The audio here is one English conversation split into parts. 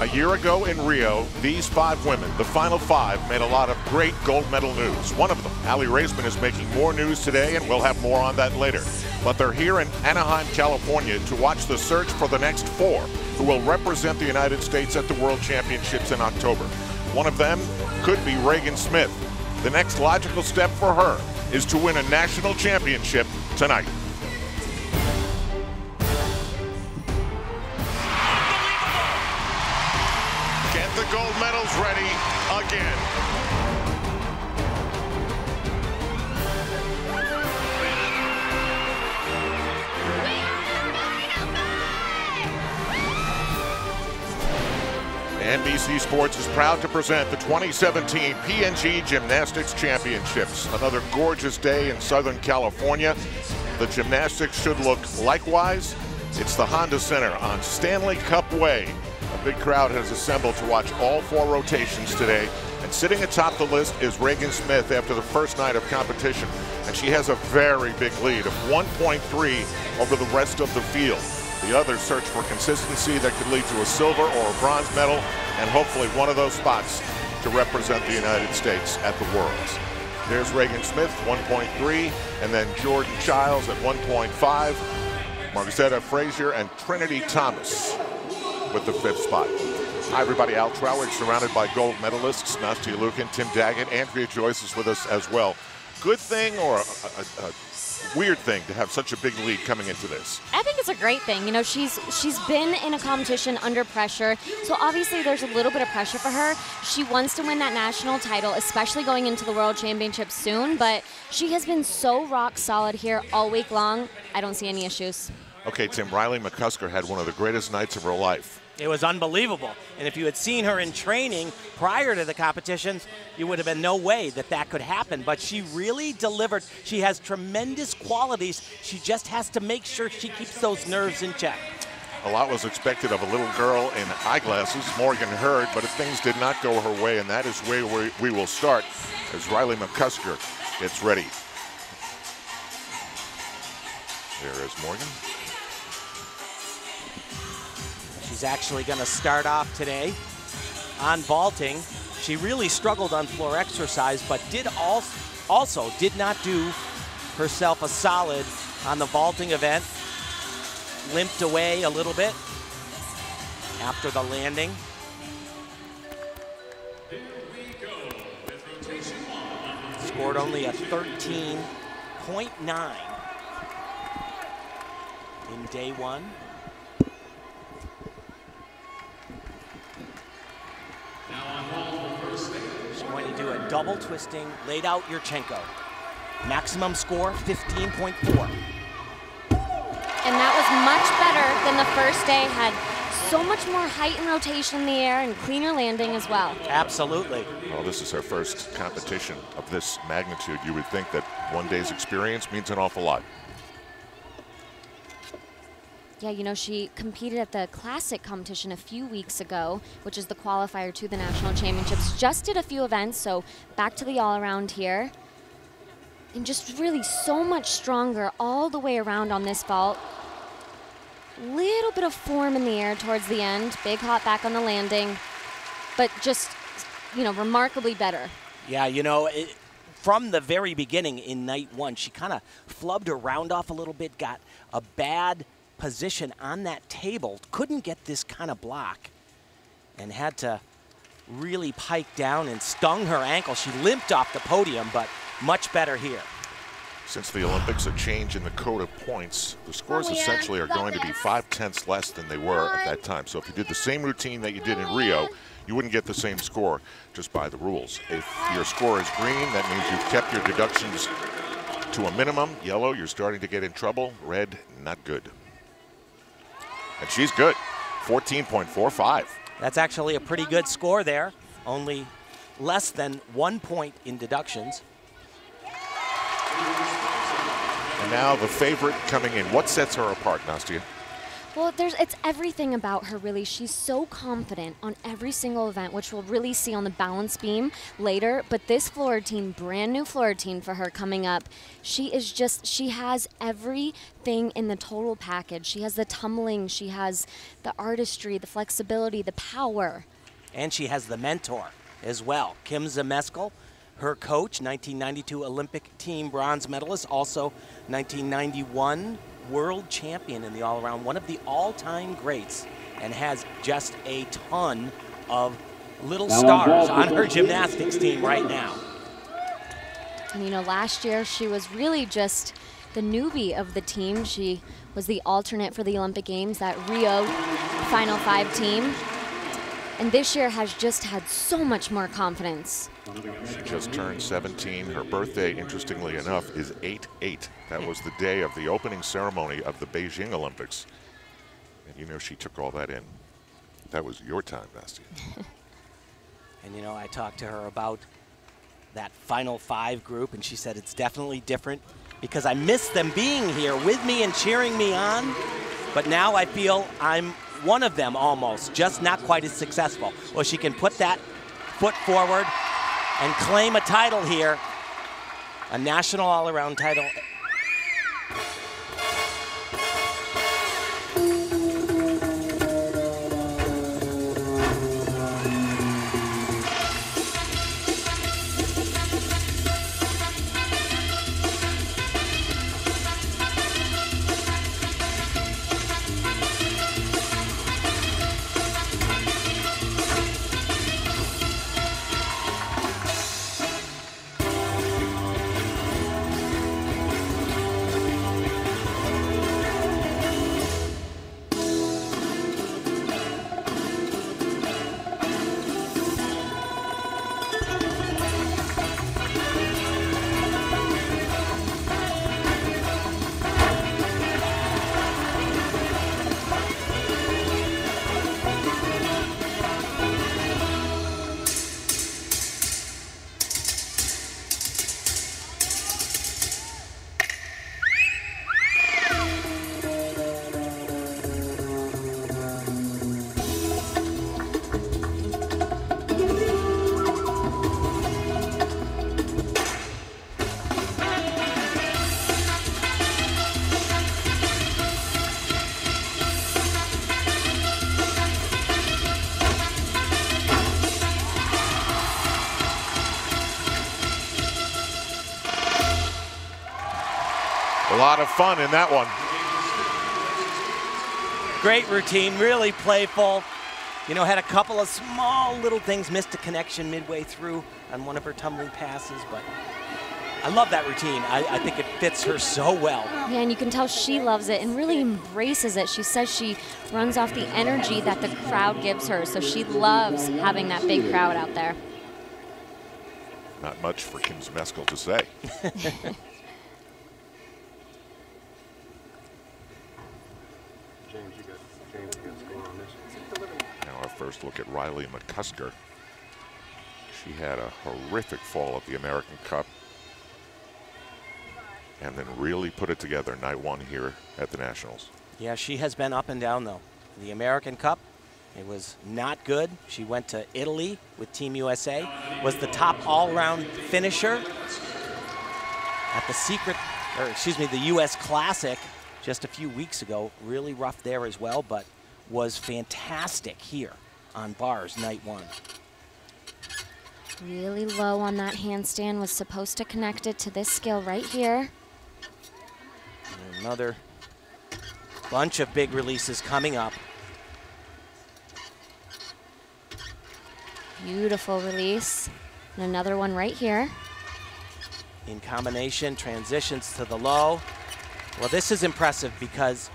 A year ago in Rio, these five women, the final five, made a lot of great gold medal news. One of them, Aly Raisman, is making more news today, and we'll have more on that later. But they're here in Anaheim, California to watch the search for the next four who will represent the United States at the World Championships in October. One of them could be Ragan Smith. The next logical step for her is to win a national championship tonight. Gold medals ready again. NBC Sports is proud to present the 2017 P&G Gymnastics Championships. Another gorgeous day in Southern California. The gymnastics should look likewise. It's the Honda Center on Stanley Cup Way. Big crowd has assembled to watch all four rotations today. And sitting atop the list is Ragan Smith after the first night of competition. And she has a very big lead of 1.3 over the rest of the field. The others search for consistency that could lead to a silver or a bronze medal and hopefully one of those spots to represent the United States at the Worlds. There's Ragan Smith, 1.3, and then Jordan Chiles at 1.5. Margzetta Frazier and Trinity Thomas with the fifth spot. Hi, everybody. Al Trautwig surrounded by gold medalists. Nastia Liukin, Tim Daggett, Andrea Joyce is with us as well. Good thing or a, a, a weird thing to have such a big lead coming into this? I think it's a great thing. You know, she's she's been in a competition under pressure, so obviously there's a little bit of pressure for her. She wants to win that national title, especially going into the World Championship soon. But she has been so rock solid here all week long. I don't see any issues. Okay, Tim. Riley McCusker had one of the greatest nights of her life. It was unbelievable. And if you had seen her in training prior to the competitions, you would have been no way that that could happen. But she really delivered. She has tremendous qualities. She just has to make sure she keeps those nerves in check. A lot was expected of a little girl in eyeglasses, Morgan Hurd, but if things did not go her way, and that is where we, we will start as Riley McCusker gets ready. There is Morgan. She's actually going to start off today on vaulting. She really struggled on floor exercise, but did also, also did not do herself a solid on the vaulting event. Limped away a little bit after the landing. Scored only a 13.9 in day one. She's going to do a double twisting, laid out Yurchenko. Maximum score 15.4. And that was much better than the first day. Had so much more height and rotation in the air and cleaner landing as well. Absolutely. Well, this is her first competition of this magnitude. You would think that one day's experience means an awful lot. Yeah, you know, she competed at the Classic competition a few weeks ago, which is the qualifier to the national championships. Just did a few events, so back to the all around here. And just really so much stronger all the way around on this vault. Little bit of form in the air towards the end. Big hop back on the landing, but just, you know, remarkably better. Yeah, you know, it, from the very beginning in night one, she kind of flubbed her round off a little bit, got a bad position on that table, couldn't get this kind of block, and had to really pike down and stung her ankle. She limped off the podium, but much better here. Since the Olympics, a change in the code of points, the scores essentially are going to be five tenths less than they were at that time. So if you did the same routine that you did in Rio, you wouldn't get the same score just by the rules. If your score is green, that means you've kept your deductions to a minimum. Yellow, you're starting to get in trouble. Red, not good. And she's good, 14.45. That's actually a pretty good score there. Only less than one point in deductions. And now the favorite coming in. What sets her apart, Nastia? Well, there's it's everything about her really. She's so confident on every single event, which we'll really see on the balance beam later. But this floor routine, brand new floor routine for her coming up, she is just she has everything in the total package. She has the tumbling, she has the artistry, the flexibility, the power. And she has the mentor as well. Kim Zmeskal, her coach, 1992 Olympic team bronze medalist, also 1991 world champion in the all around, one of the all time greats, and has just a ton of little stars on her gymnastics team right now. And you know, last year she was really just the newbie of the team. She was the alternate for the Olympic Games, that Rio Final Five team. And this year has just had so much more confidence. She just turned 17. Her birthday, interestingly enough, is 8-8. That was the day of the opening ceremony of the Beijing Olympics. And you know she took all that in. That was your time, Nastia. and you know, I talked to her about that final five group, and she said it's definitely different because I miss them being here with me and cheering me on. But now I feel I'm one of them almost, just not quite as successful. Well, she can put that foot forward and claim a title here, a national all-around title fun in that one. Great routine, really playful. You know, had a couple of small little things, missed a connection midway through on one of her tumbling passes, but I love that routine. I, I, think it fits her so well. Yeah, and you can tell she loves it and really embraces it. She says she runs off the energy that the crowd gives her, so she loves having that big crowd out there. Not much for Kim Zmeskal to say. look at Riley McCusker. She had a horrific fall at the American Cup and then really put it together night one here at the Nationals. Yeah, she has been up and down though. The American Cup, it was not good. She went to Italy with Team USA, was the top all-round finisher at the secret, or excuse me, the U.S. Classic just a few weeks ago. Really rough there as well, but was fantastic here on bars night one. Really low on that handstand, was supposed to connect it to this skill right here. And another bunch of big releases coming up. Beautiful release. And another one right here. In combination, transitions to the low. Well, this is impressive because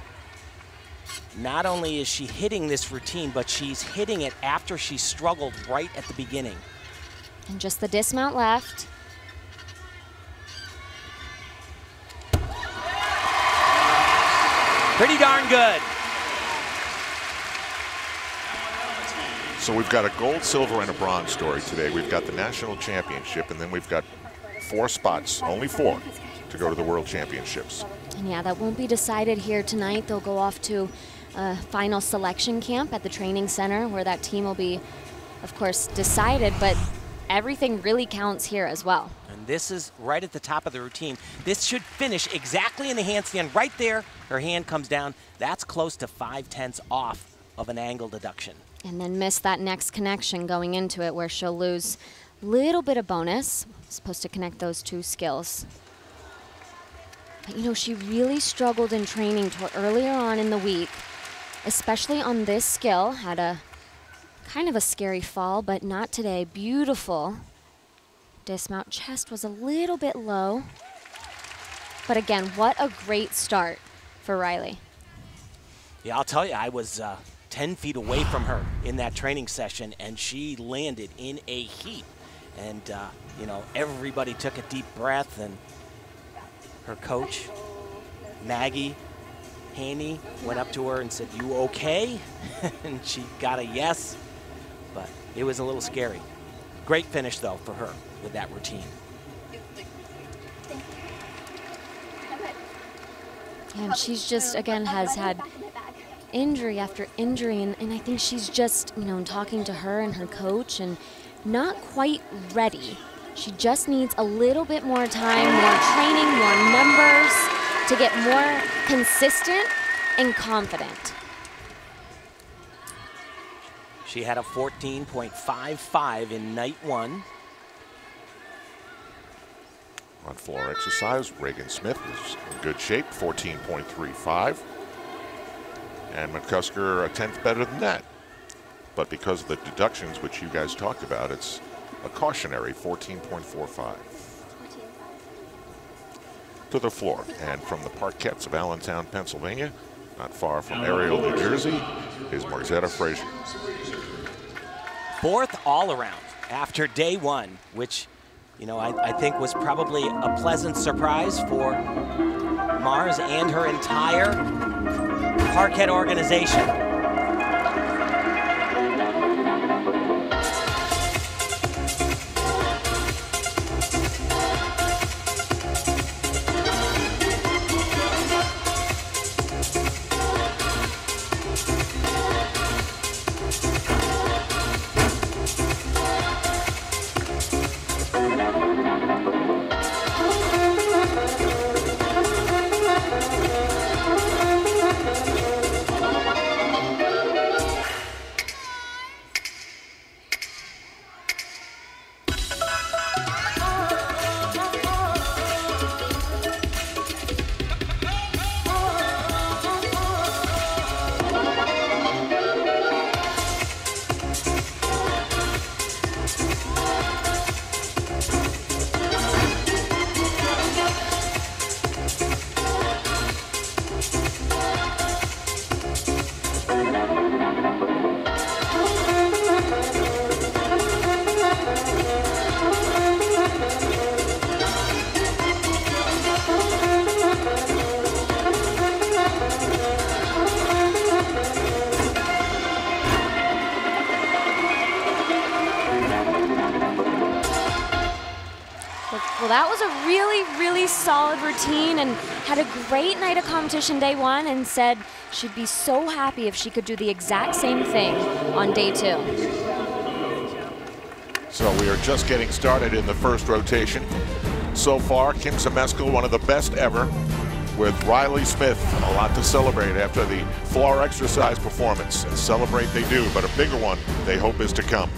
not only is she hitting this routine, but she's hitting it after she struggled right at the beginning. And just the dismount left. Pretty darn good. So we've got a gold, silver, and a bronze story today. We've got the national championship, and then we've got four spots, only four, to go to the world championships. And yeah, that won't be decided here tonight. They'll go off to a final selection camp at the training center where that team will be, of course, decided, but everything really counts here as well. And this is right at the top of the routine. This should finish exactly in the handstand. Right there, her hand comes down. That's close to five tenths off of an angle deduction. And then miss that next connection going into it where she'll lose a little bit of bonus. Supposed to connect those two skills. But you know, she really struggled in training earlier on in the week, especially on this skill. Had a kind of a scary fall, but not today. Beautiful. Dismount chest was a little bit low. But again, what a great start for Riley. Yeah, I'll tell you, I was uh, 10 feet away from her in that training session, and she landed in a heap. And, uh, you know, everybody took a deep breath, and her coach, Maggie Haney, went up to her and said, You okay? and she got a yes, but it was a little scary. Great finish, though, for her with that routine. And she's just, again, has had injury after injury, and, and I think she's just, you know, talking to her and her coach and not quite ready she just needs a little bit more time, more training, more numbers to get more consistent and confident. She had a 14.55 in night one. On floor exercise, Ragan Smith is in good shape, 14.35. And McCusker a tenth better than that. But because of the deductions, which you guys talked about, it's a cautionary 14.45. To the floor, and from the parkettes of Allentown, Pennsylvania, not far from Erial, New Jersey, is Margzetta Frazier. Fourth all around after day one, which, you know, I, I think was probably a pleasant surprise for Mars and her entire parkette organization. Of competition day one and said she'd be so happy if she could do the exact same thing on day two. So we are just getting started in the first rotation. So far, Kim Zmeskal, one of the best ever, with Riley Smith. A lot to celebrate after the floor exercise performance. And celebrate they do, but a bigger one they hope is to come.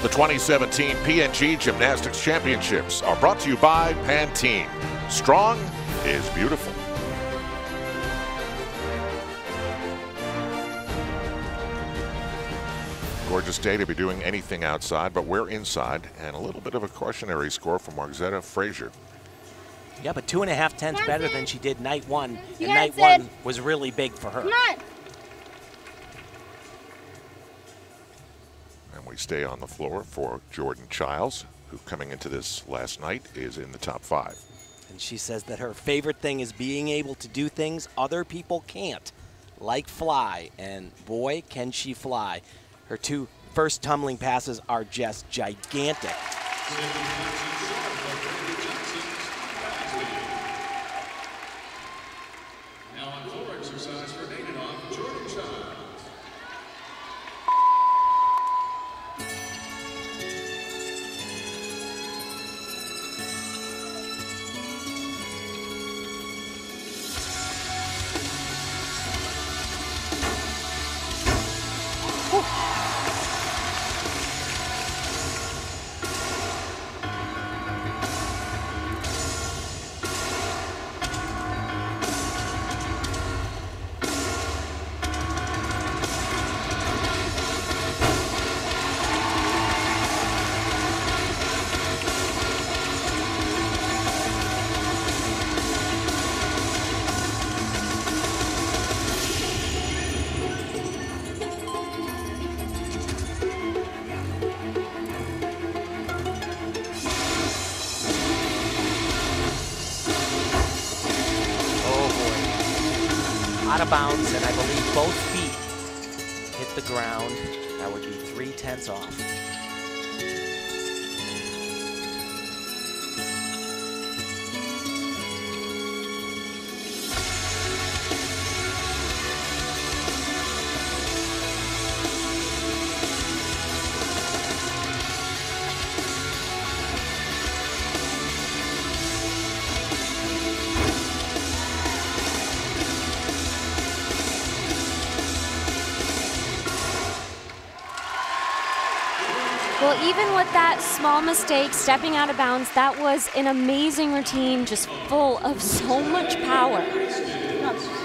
The 2017 P&G Gymnastics Championships are brought to you by Pantene. Strong is beautiful. Gorgeous day to be doing anything outside, but we're inside, and a little bit of a cautionary score from Margzetta Frazier. Yeah, but two and a half tenths better than she did night one, and night one was really big for her. Stay on the floor for Jordan Chiles, who coming into this last night is in the top five. And she says that her favorite thing is being able to do things other people can't, like fly. And boy, can she fly. Her two first tumbling passes are just gigantic. Small mistake, stepping out of bounds, that was an amazing routine, just full of so much power.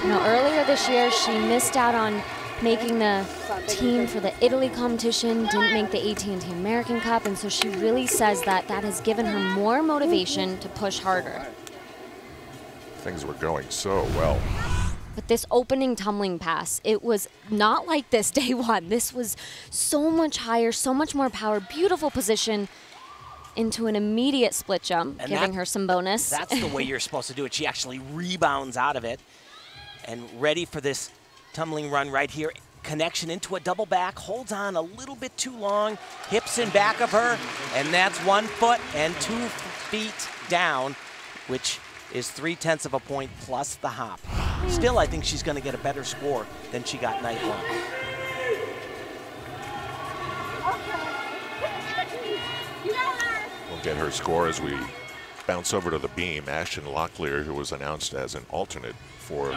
You know, earlier this year, she missed out on making the team for the Italy competition, didn't make the AT&T American Cup, and so she really says that that has given her more motivation to push harder. Things were going so well. But this opening tumbling pass, it was not like this day one. This was so much higher, so much more power, beautiful position into an immediate split jump, And giving that- her some bonus. That's the way you're supposed to do it. She actually rebounds out of it and ready for this tumbling run right here. Connection into a double back, holds on a little bit too long, hips in back of her, and that's one foot and two feet down, which is three tenths of a point plus the hop. Still, I think she's going to get a better score than she got night one. We'll get her score as we bounce over to the beam. Ashton Locklear, who was announced as an alternate for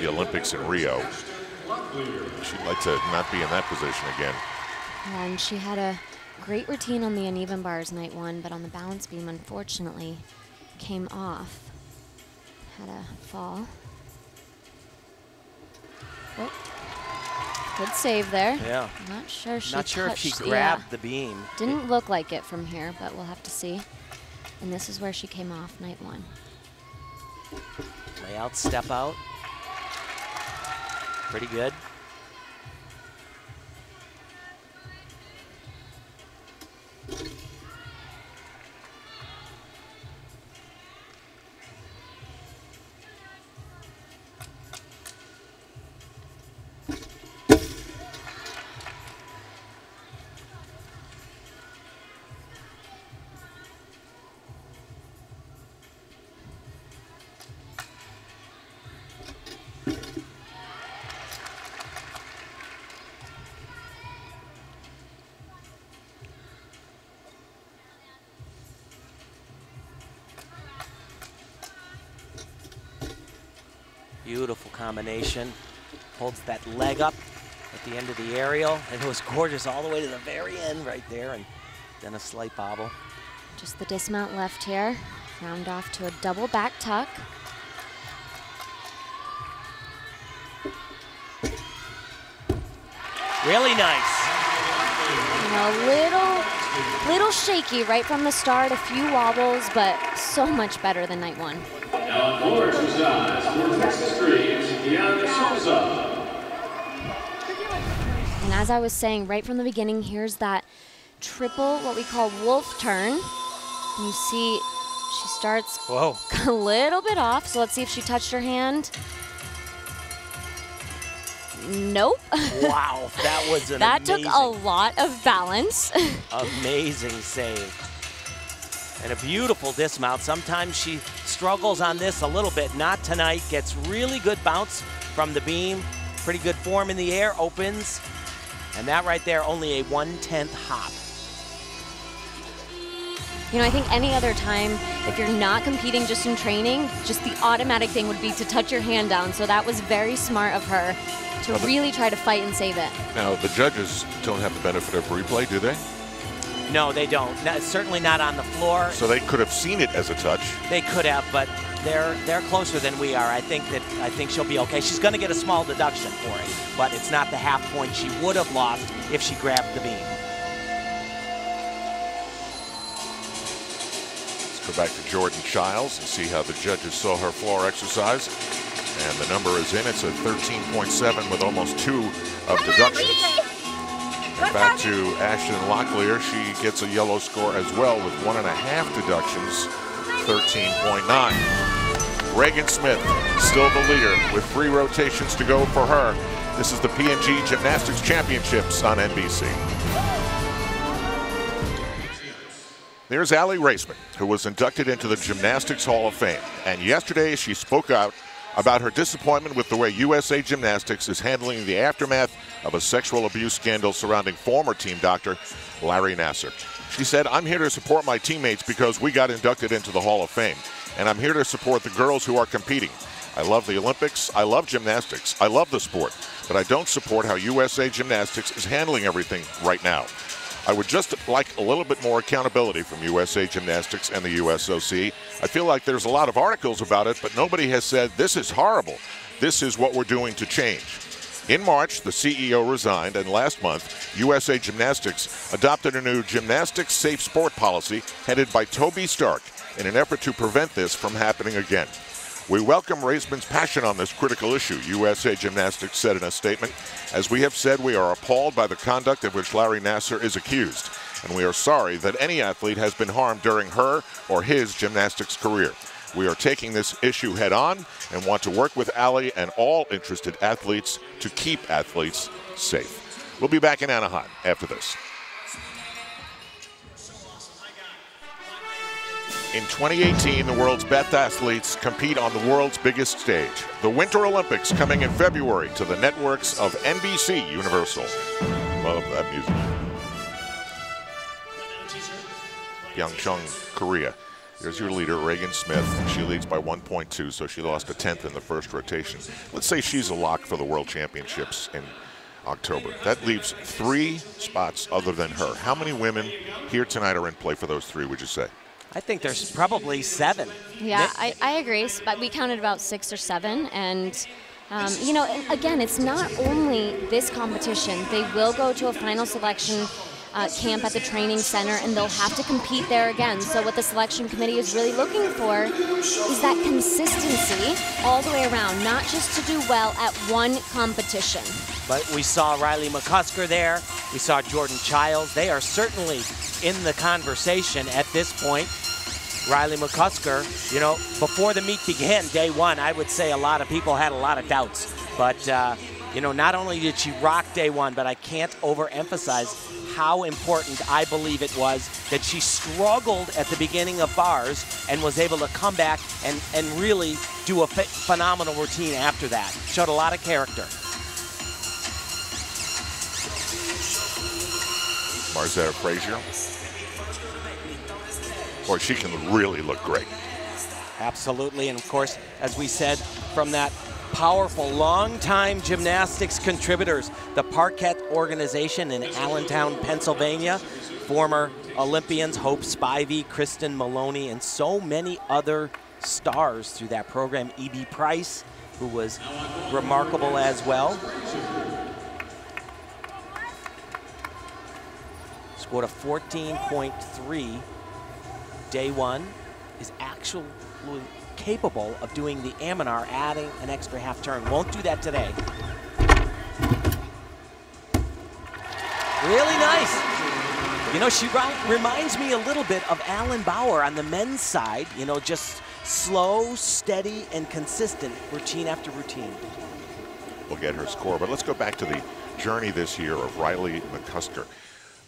the Olympics in Rio. She'd like to not be in that position again. and she had a great routine on the uneven bars night one, but on the balance beam, unfortunately, came off. Had a fall. Oh. Good save there. Yeah. Not sure she Not sure if she grabbed yeah. the beam. Didn't look like it from here, but we'll have to see. And this is where she came off night one. Layout, step out. Pretty good. Combination. Holds that leg up at the end of the aerial. And it was gorgeous all the way to the very end right there. And then a slight bobble. Just the dismount left here. Round off to a double back tuck. Really nice. You know, a little, little shaky right from the start. A few wobbles, but so much better than night one. Now for exercise for Texas Dreams, Deanne Soza. And as I was saying right from the beginning, here's that triple, what we call wolf turn. And you see she starts Whoa. a little bit off, so let's see if she touched her hand. Nope. Wow, that was an that amazing, took a lot of balance. amazing save. And a beautiful dismount. Sometimes she struggles on this a little bit. Not tonight. Gets really good bounce from the beam. Pretty good form in the air. Opens. And that right there, only a one-tenth hop. You know, I think any other time, if you're not competing just in training, just the automatic thing would be to touch your hand down. So that was very smart of her to really try to fight and save it. Now, the judges don't have the benefit of replay, do they? No, they don't. No, certainly not on the floor. So they could have seen it as a touch. They could have, but they're they're closer than we are. I think that I think she'll be okay. She's going to get a small deduction for it, but it's not the half point she would have lost if she grabbed the beam. Let's go back to Jordan Chiles and see how the judges saw her floor exercise. And the number is in. It's a 13.7 with almost two of deductions. Back to Ashton Locklear. She gets a yellow score as well with one and a half deductions, 13.9. Ragan Smith, still the leader with three rotations to go for her. This is the P&G Gymnastics Championships on NBC. There's Aly Raisman, who was inducted into the Gymnastics Hall of Fame. And yesterday she spoke out about her disappointment with the way USA Gymnastics is handling the aftermath of a sexual abuse scandal surrounding former team doctor Larry Nassar. She said, I'm here to support my teammates because we got inducted into the Hall of Fame, and I'm here to support the girls who are competing. I love the Olympics, I love gymnastics, I love the sport, but I don't support how USA Gymnastics is handling everything right now. I would just like a little bit more accountability from USA Gymnastics and the USOC. I feel like there's a lot of articles about it, but nobody has said this is horrible. This is what we're doing to change. In March, the CEO resigned, and last month, USA Gymnastics adopted a new gymnastics safe sport policy headed by Toby Stark in an effort to prevent this from happening again. We welcome Raisman's passion on this critical issue, USA Gymnastics said in a statement. As we have said, we are appalled by the conduct of which Larry Nassar is accused, and we are sorry that any athlete has been harmed during her or his gymnastics career. We are taking this issue head on and want to work with Aly and all interested athletes to keep athletes safe. We'll be back in Anaheim after this. In 2018, the world's best athletes compete on the world's biggest stage. The Winter Olympics coming in February to the networks of NBC Universal. Love that music. Pyeongchang, Korea. Here's your leader, Ragan Smith. She leads by 1.2, so she lost a tenth in the first rotation. Let's say she's a lock for the World Championships in October. That leaves three spots other than her. How many women here tonight are in play for those three, would you say? I think there's probably seven. Yeah, I, I agree. But we counted about six or seven, and um, you know, again, it's not only this competition. They will go to a final selection uh, camp at the training center, and they'll have to compete there again. So what the selection committee is really looking for is that consistency all the way around, not just to do well at one competition. But we saw Riley McCusker there. We saw Jordan Chiles. They are certainly in the conversation at this point. Riley McCusker, you know, before the meet began, day one, I would say a lot of people had a lot of doubts. But, uh, you know, not only did she rock day one, but I can't overemphasize how important I believe it was that she struggled at the beginning of bars and was able to come back and, and really do a phenomenal routine after that. Showed a lot of character. Margzetta Frazier. Boy, she can really look great. Absolutely, and of course, as we said, from that powerful, long-time gymnastics contributors, the Parkett organization in Allentown, Pennsylvania, former Olympians Hope Spivey, Kristen Maloney, and so many other stars through that program. Ebee Price, who was remarkable as well. Scored a 14.3 day one, is actually capable of doing the Amanar, adding an extra half turn. Won't do that today. Really nice. You know, she reminds me a little bit of Alan Bauer on the men's side, you know, just slow, steady, and consistent routine after routine. We'll get her score, but let's go back to the journey this year of Riley McCusker.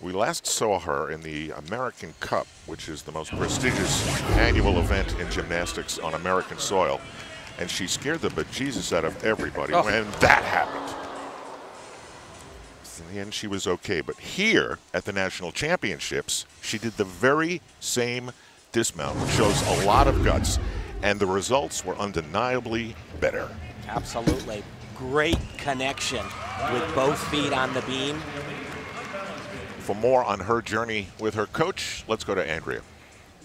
We last saw her in the American Cup, which is the most prestigious annual event in gymnastics on American soil. And she scared the bejesus out of everybody Oh. when that happened. In the end, she was okay. But here at the National Championships, she did the very same dismount, which shows a lot of guts. And the results were undeniably better. Absolutely. Great connection with both feet on the beam. For more on her journey with her coach, let's go to Andrea.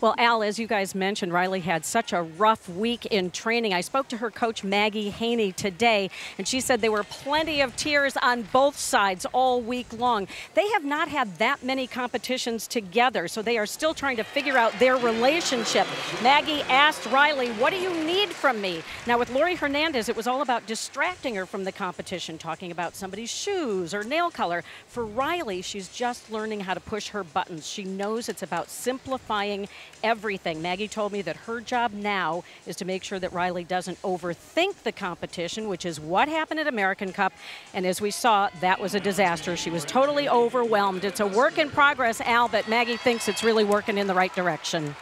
Well, Al, as you guys mentioned, Riley had such a rough week in training. I spoke to her coach, Maggie Haney, today, and she said there were plenty of tears on both sides all week long. They have not had that many competitions together, so they are still trying to figure out their relationship. Maggie asked Riley, What do you need from me? Now, with Laurie Hernandez, it was all about distracting her from the competition, talking about somebody's shoes or nail color. For Riley, she's just learning how to push her buttons. She knows it's about simplifying everything. Maggie told me that her job now is to make sure that Riley doesn't overthink the competition, which is what happened at American Cup. And as we saw, that was a disaster. She was totally overwhelmed. It's a work in progress, Al, but Maggie thinks it's really working in the right direction. And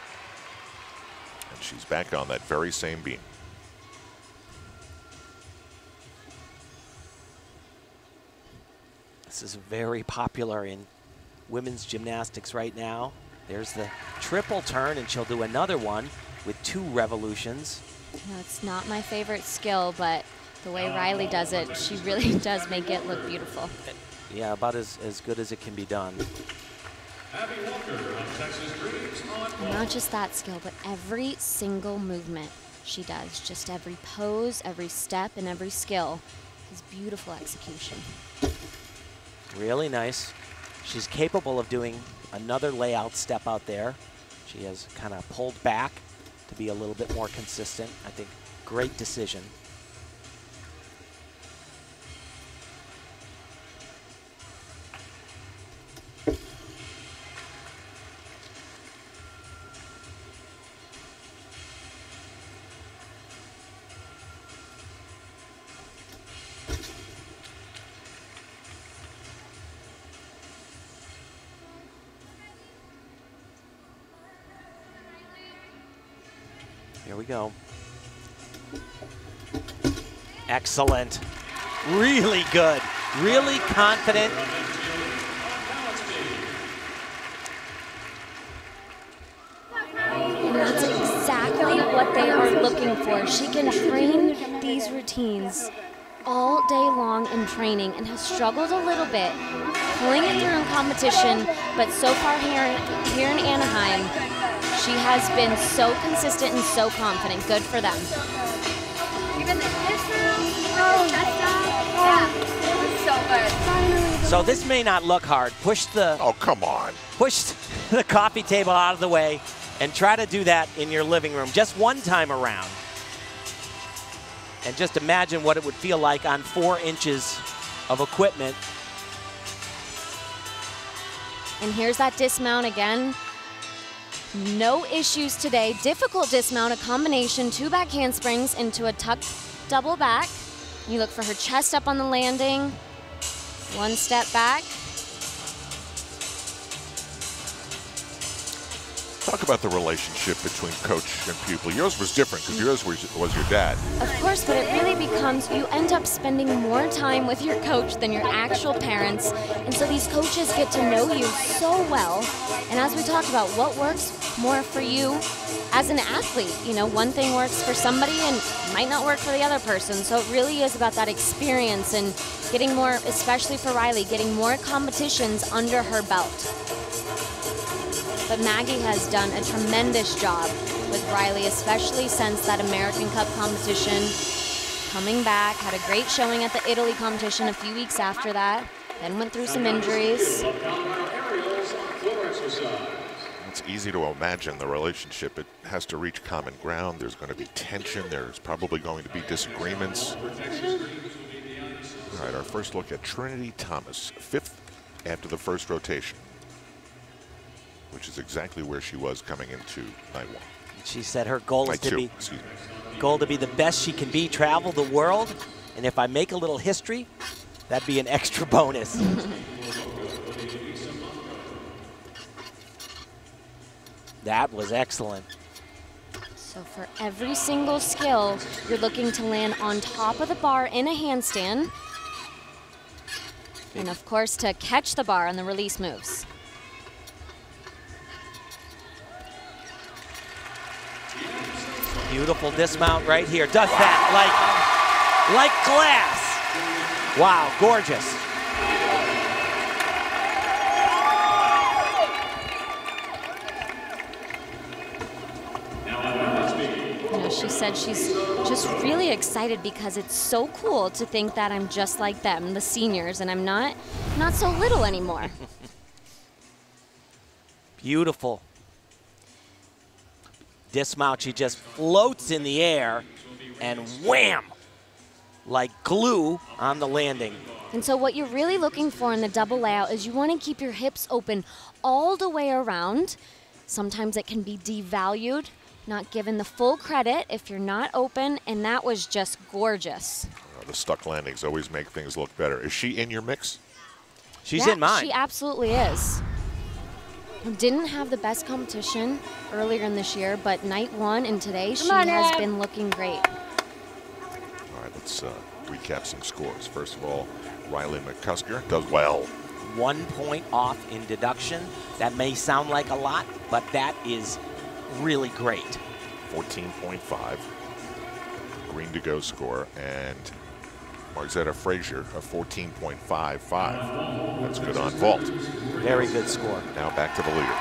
she's back on that very same beam. This is very popular in women's gymnastics right now. There's the triple turn, and she'll do another one with two revolutions. You know, it's not my favorite skill, but the way Riley does it, she really does make it look beautiful. Yeah, about as, as good as it can be done. Walker Texas on not just that skill, but every single movement she does, just every pose, every step, and every skill is beautiful execution. Really nice. She's capable of doing another layout step out there. She has kind of pulled back to be a little bit more consistent. I think great decision. Excellent. Really good. Really confident. And that's exactly what they are looking for. She can train these routines all day long in training and has struggled a little bit pulling it through in competition, but so far here in, here in Anaheim, she has been so consistent and so confident. Good for them. So this may not look hard. Push the Oh, come on. push the coffee table out of the way and try to do that in your living room just one time around. And just imagine what it would feel like on four inches of equipment. And here's that dismount again. No issues today. Difficult dismount, a combination, two back handsprings into a tuck double back. You look for her chest up on the landing. One step back. Talk about the relationship between coach and pupil. Yours was different because yours was, was your dad. Of course, but it really becomes you end up spending more time with your coach than your actual parents. And so these coaches get to know you so well. And as we talked about, what works more for you as an athlete? You know, one thing works for somebody and might not work for the other person. So it really is about that experience and getting more, especially for Riley, getting more competitions under her belt. But Maggie has done a tremendous job with Riley, especially since that American Cup competition. Coming back, had a great showing at the Italy competition a few weeks after that, then went through some injuries. It's easy to imagine the relationship. It has to reach common ground. There's going to be tension. There's probably going to be disagreements. All right, our first look at Trinity Thomas, fifth after the first rotation, which is exactly where she was coming into night one. She said her goal Night is to two, be excuse me. goal to be the best she can be, travel the world, and if I make a little history, that'd be an extra bonus. That was excellent. So for every single skill, you're looking to land on top of the bar in a handstand. And of course, to catch the bar on the release moves. Beautiful dismount right here. Does that like, like glass. Wow, gorgeous. She said she's just really excited because it's so cool to think that I'm just like them, the seniors, and I'm not not so little anymore. Beautiful. Dismount, she just floats in the air and wham! Like glue on the landing. And so what you're really looking for in the double layout is you want to keep your hips open all the way around. Sometimes it can be devalued, not given the full credit if you're not open, and that was just gorgeous. Uh, the stuck landings always make things look better. Is she in your mix? She's Yeah, in mine. She absolutely is. Didn't have the best competition earlier in this year, but night one and today she on, has Ed. been looking great. All right, let's uh, recap some scores. First of all, Riley McCusker does well. One point off in deduction. That may sound like a lot, but that is really great. 14.5 green to go score and Margzetta Frazier a 14.55. That's good on vault. Very good score. Now back to the leader.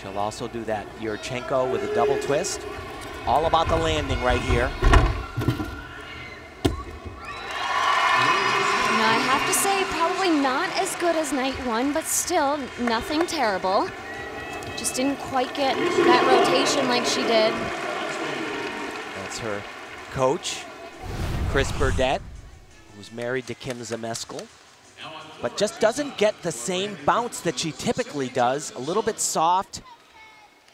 She'll also do that Yurchenko with a double twist. All about the landing right here. You know, I have to say, probably not as good as night one, but still nothing terrible. Just didn't quite get that rotation like she did. That's her coach, Chris Burdette, who's married to Kim Zmeskal, but just doesn't get the same bounce that she typically does. A little bit soft.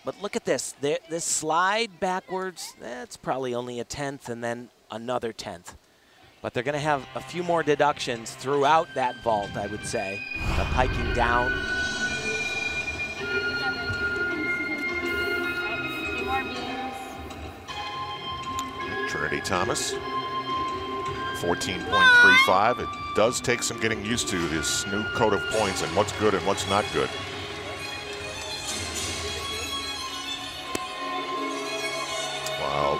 But look at this. This slide backwards, that's probably only a tenth and then another tenth. But they're going to have a few more deductions throughout that vault, I would say. The piking down. Trinity Thomas 14.35. It does take some getting used to this new code of points and what's good and what's not good. While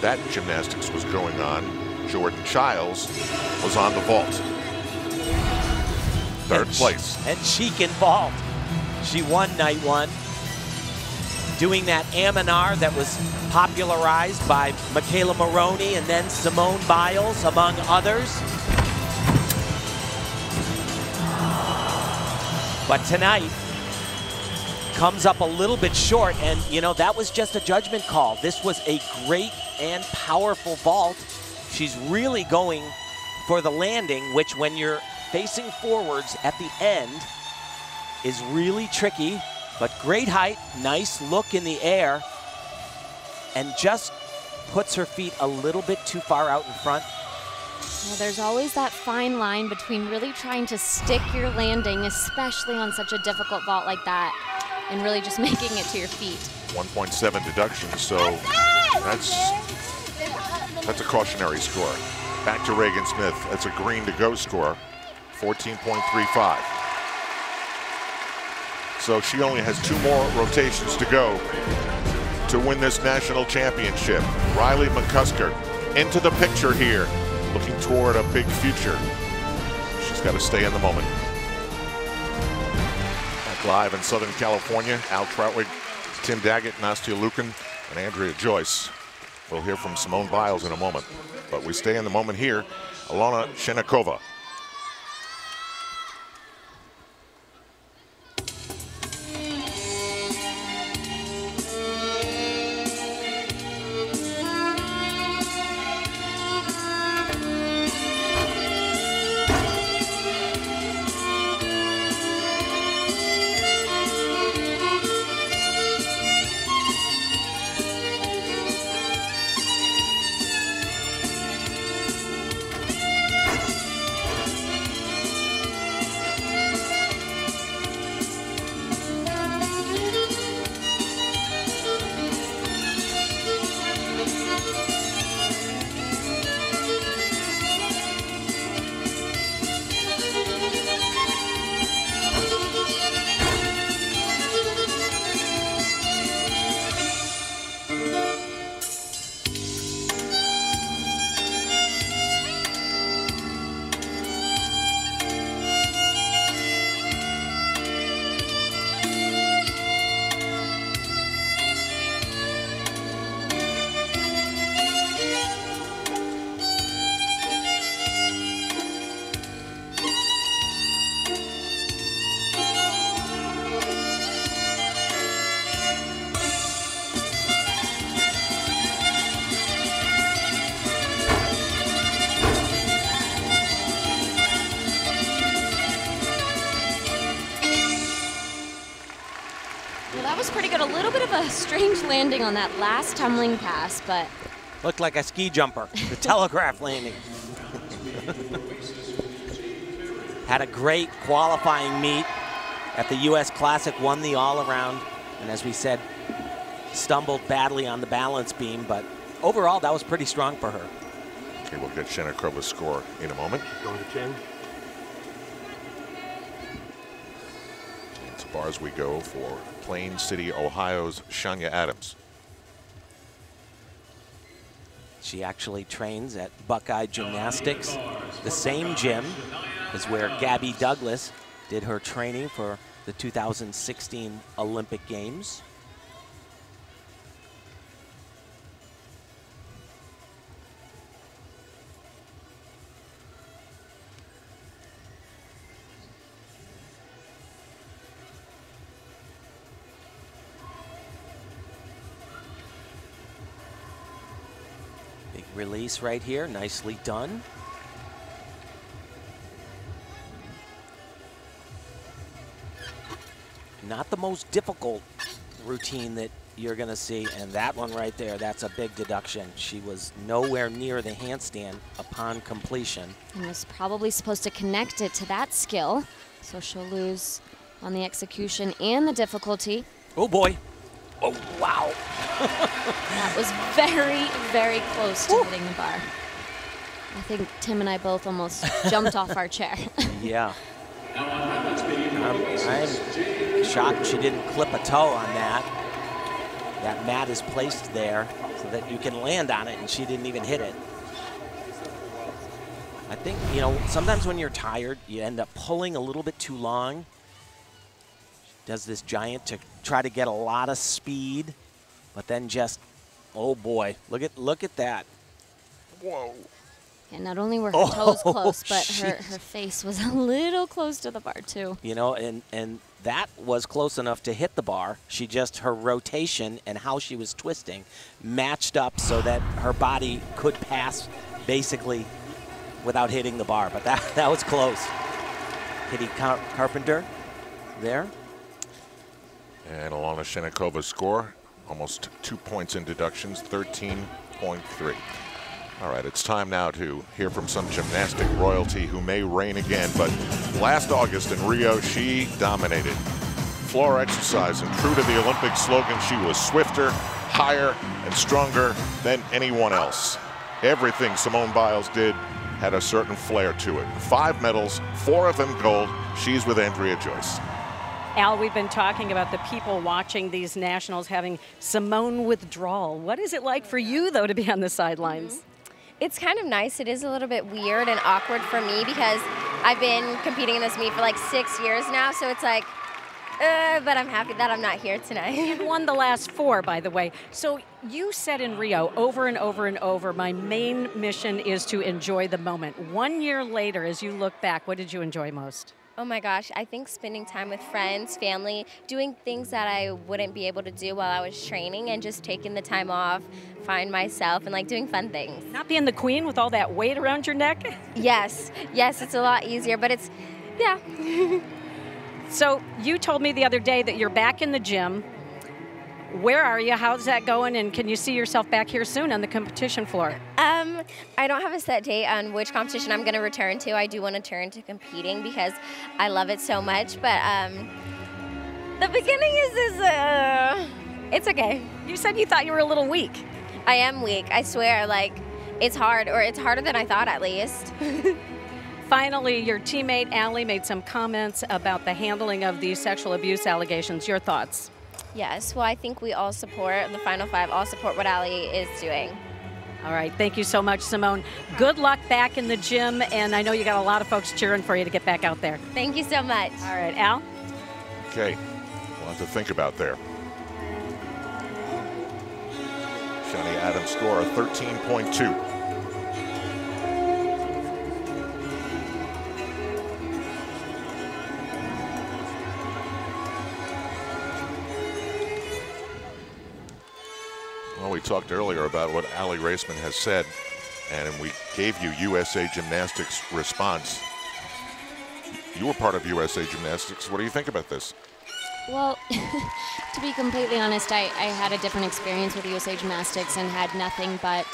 that gymnastics was going on, Jordan Chiles was on the vault. Third And she- place. And she can vault. She won night one. Doing that Amanar that was popularized by McKayla Maroney and then Simone Biles, among others. But tonight comes up a little bit short, and you know, that was just a judgment call. This was a great and powerful vault. She's really going for the landing, which when you're facing forwards at the end is really tricky, but great height, nice look in the air, and just puts her feet a little bit too far out in front. Well, there's always that fine line between really trying to stick your landing, especially on such a difficult vault like that, and really just making it to your feet. 1.7 deductions, so that's that's a cautionary score. Back to Ragan Smith. That's a green to go score, 14.35. So she only has two more rotations to go to win this national championship. Riley McCusker into the picture here, looking toward a big future. She's got to stay in the moment. Back live in Southern California, Al Trautwig, Tim Daggett, Nastia Liukin, and Andrea Joyce. We'll hear from Simone Biles in a moment. But we stay in the moment here. Alyona Shchennikova. Strange landing on that last tumbling pass, but Looked like a ski jumper, the telegraph landing. Had a great qualifying meet at the U.S. Classic, won the all-around, and as we said, stumbled badly on the balance beam, but overall, that was pretty strong for her. Okay, we'll get Shchennikova's score in a moment. Going to chin. As far as we go for Plain City, Ohio's Shania Adams. She actually trains at Buckeye Gymnastics, the same gym is where Gabby Douglas did her training for the 2016 Olympic Games. Release right here, nicely done. Not the most difficult routine that you're going to see, and that one right there, that's a big deduction. She was nowhere near the handstand upon completion. and was probably supposed to connect it to that skill. So she'll lose on the execution and the difficulty. Oh boy. Oh, wow. That was very, very close to hitting the bar. I think Tim and I both almost jumped off our chair. Yeah. I'm, I'm shocked she didn't clip a toe on that. That mat is placed there so that you can land on it, and she didn't even hit it. I think, you know, sometimes when you're tired, you end up pulling a little bit too long. She does this giant to try to get a lot of speed, but then just, oh boy, look at look at that. Whoa. and not only were her Oh, toes close, but her, her face was a little close to the bar too. you know, and and that was close enough to hit the bar. She just her rotation and how she was twisting matched up so that her body could pass basically without hitting the bar. But that that was close. Kitty Car- Carpenter there. And Alyona Shchennikova's score, almost two points in deductions, 13.3. All right, it's time now to hear from some gymnastic royalty who may reign again, but last August in Rio, she dominated. Floor exercise, and true to the Olympic slogan, she was swifter, higher, and stronger than anyone else. Everything Simone Biles did had a certain flair to it. Five medals, four of them gold. She's with Andrea Joyce. Al, we've been talking about the people watching these nationals having Simone withdrawal. What is it like for you, though, to be on the sidelines? It's kind of nice. It is a little bit weird and awkward for me because I've been competing in this meet for like six years now. So it's like, uh, but I'm happy that I'm not here tonight. You won the last four, by the way. So you said in Rio over and over and over, my main mission is to enjoy the moment. One year later, as you look back, what did you enjoy most? Oh my gosh, I think spending time with friends, family, doing things that I wouldn't be able to do while I was training and just taking the time off, find myself and like doing fun things. Not being the queen with all that weight around your neck? Yes, yes, it's a lot easier, but it's, yeah. So you told me the other day that you're back in the gym. Where are you? How's that going? And can you see yourself back here soon on the competition floor? Um, I don't have a set date on which competition I'm going to return to. I do want to turn to competing because I love it so much, but um, the beginning is, is uh, it's okay. You said you thought you were a little weak. I am weak, I swear, like, it's hard, or it's harder than I thought at least. Finally, your teammate Aly made some comments about the handling of these sexual abuse allegations. Your thoughts? Yes, well, I think we all support, the Final Five all support what Aly is doing. All right, thank you so much, Simone. Good luck back in the gym, and I know you got a lot of folks cheering for you to get back out there. Thank you so much. All right, Al? Okay, we'll have to think about there. Shania Adams score of 13.2. Well, we talked earlier about what Aly Raisman has said, and we gave you USA Gymnastics response. You were part of USA Gymnastics. What do you think about this? Well, to be completely honest, I, I had a different experience with USA Gymnastics and had nothing but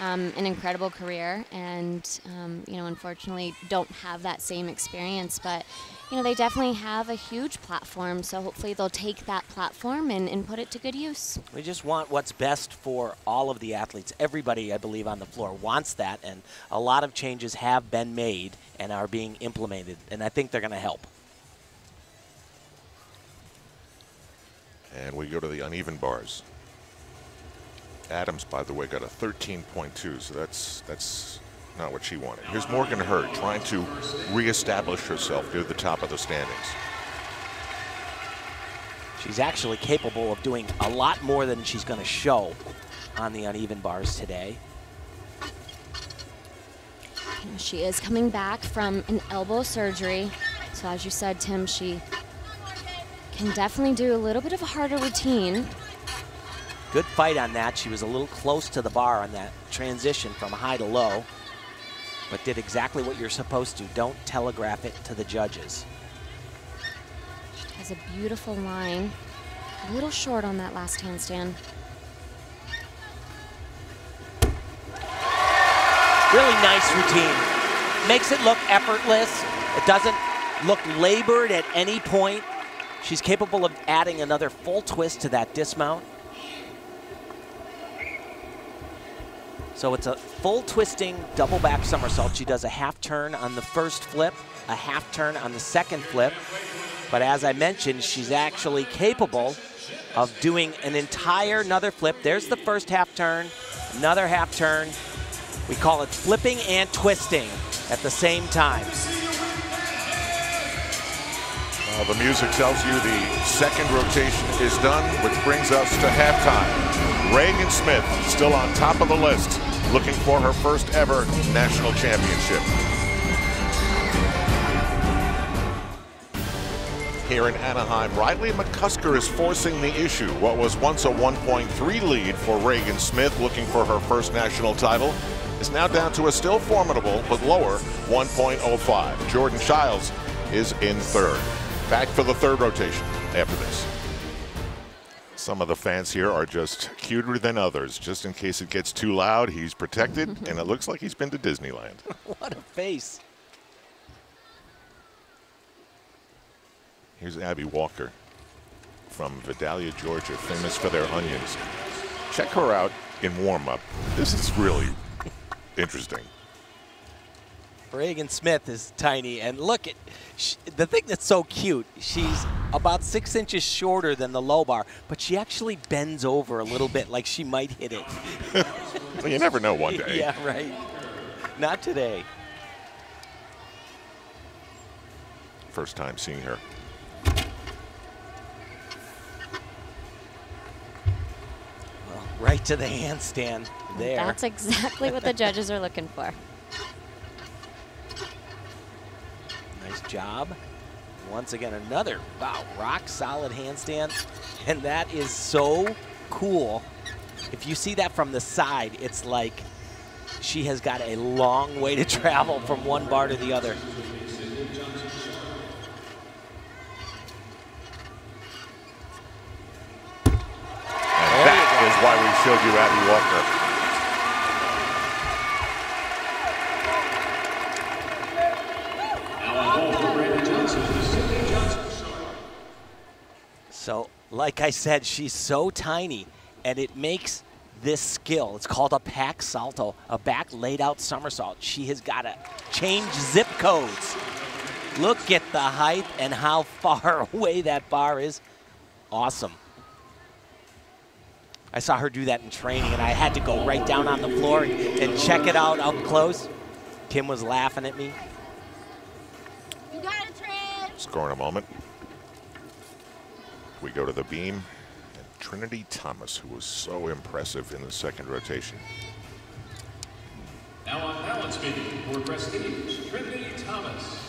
um, an incredible career. And, um, you know, unfortunately, don't have that same experience. But, you know, they definitely have a huge platform. So hopefully they'll take that platform and, and put it to good use. We just want what's best for all of the athletes. Everybody, I believe, on the floor wants that. And a lot of changes have been made and are being implemented. And I think they're going to help. And we go to the uneven bars. Adams, by the way, got a 13.2, so that's that's not what she wanted. Here's Morgan Hurd trying to reestablish herself near the top of the standings. She's actually capable of doing a lot more than she's going to show on the uneven bars today. She is coming back from an elbow surgery. So as you said, Tim, she can definitely do a little bit of a harder routine. Good fight on that. She was a little close to the bar on that transition from high to low, but did exactly what you're supposed to. Don't telegraph it to the judges. She has a beautiful line. A little short on that last handstand. Really nice routine. Makes it look effortless. It doesn't look labored at any point. She's capable of adding another full twist to that dismount. So it's a full twisting double back somersault. She does a half turn on the first flip, a half turn on the second flip. But as I mentioned, she's actually capable of doing an entire another flip. There's the first half turn, another half turn. We call it flipping and twisting at the same time. Well, the music tells you the second rotation is done, which brings us to halftime. Ragan Smith still on top of the list, looking for her first ever national championship. Here in Anaheim, Riley McCusker is forcing the issue. What was once a 1.3 lead for Ragan Smith looking for her first national title is now down to a still formidable but lower 1.05. Jordan Chiles is in third. Back for the third rotation after this. Some of the fans here are just cuter than others. Just in case it gets too loud, he's protected, and it looks like he's been to Disneyland. what a face. Here's Abby Walker from Vidalia, Georgia, famous for their onions. Check her out in warm-up. This is really interesting. Ragan Smith is tiny, and look at the thing that's so cute. She's about six inches shorter than the low bar, but she actually bends over a little bit, like she might hit it. well, you never know one day. yeah, right. Not today. First time seeing her. Well, right to the handstand there. That's exactly what the judges are looking for. Nice job. Once again, another, wow, rock solid handstand. And that is so cool. If you see that from the side, it's like she has got a long way to travel from one bar to the other. That is why we showed you Abby Walker. So, like I said, she's so tiny, and it makes this skill. It's called a back salto, a back laid out somersault. She has got to change zip codes. Look at the height and how far away that bar is. Awesome. I saw her do that in training, and I had to go right down on the floor and, and check it out up close. Kim was laughing at me. You got it, Trent. Score a moment. We go to the beam. And Trinity Thomas, who was so impressive in the second rotation. Now on balance beam for Prestige, Trinity Thomas.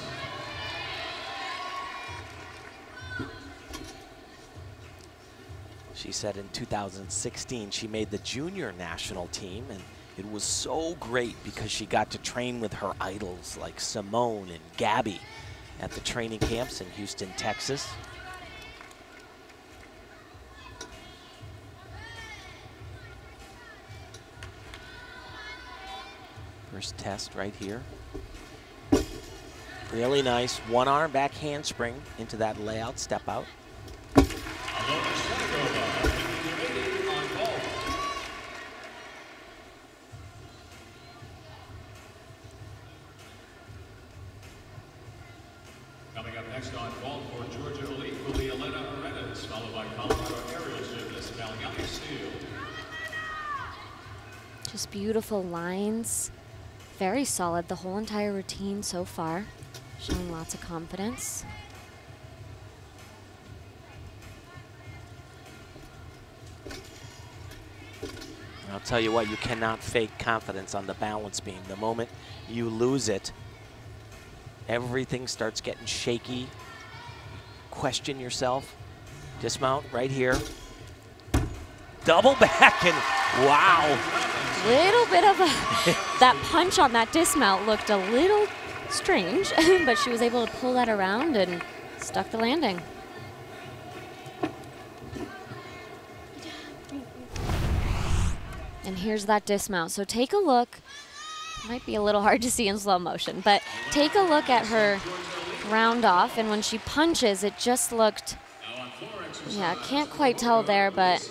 She said in 2016 she made the junior national team and it was so great because she got to train with her idols like Simone and Gabby at the training camps in Houston, Texas. First test right here. Really nice. One arm back handspring into that layout step out. Coming up next on vault for Georgia Elite will be Elena Arenas, followed by Colorado aerial gymnast Valiani Steele. Just beautiful lines. Very solid the whole entire routine so far. Showing lots of confidence. I'll tell you what, you cannot fake confidence on the balance beam. The moment you lose it, everything starts getting shaky. Question yourself. Dismount right here. Double back and wow. Little bit of a, that punch on that dismount looked a little strange, but she was able to pull that around and stuck the landing. And here's that dismount. So take a look. Might be a little hard to see in slow motion, but take a look at her round off. And when she punches, it just looked, yeah, can't quite tell there, but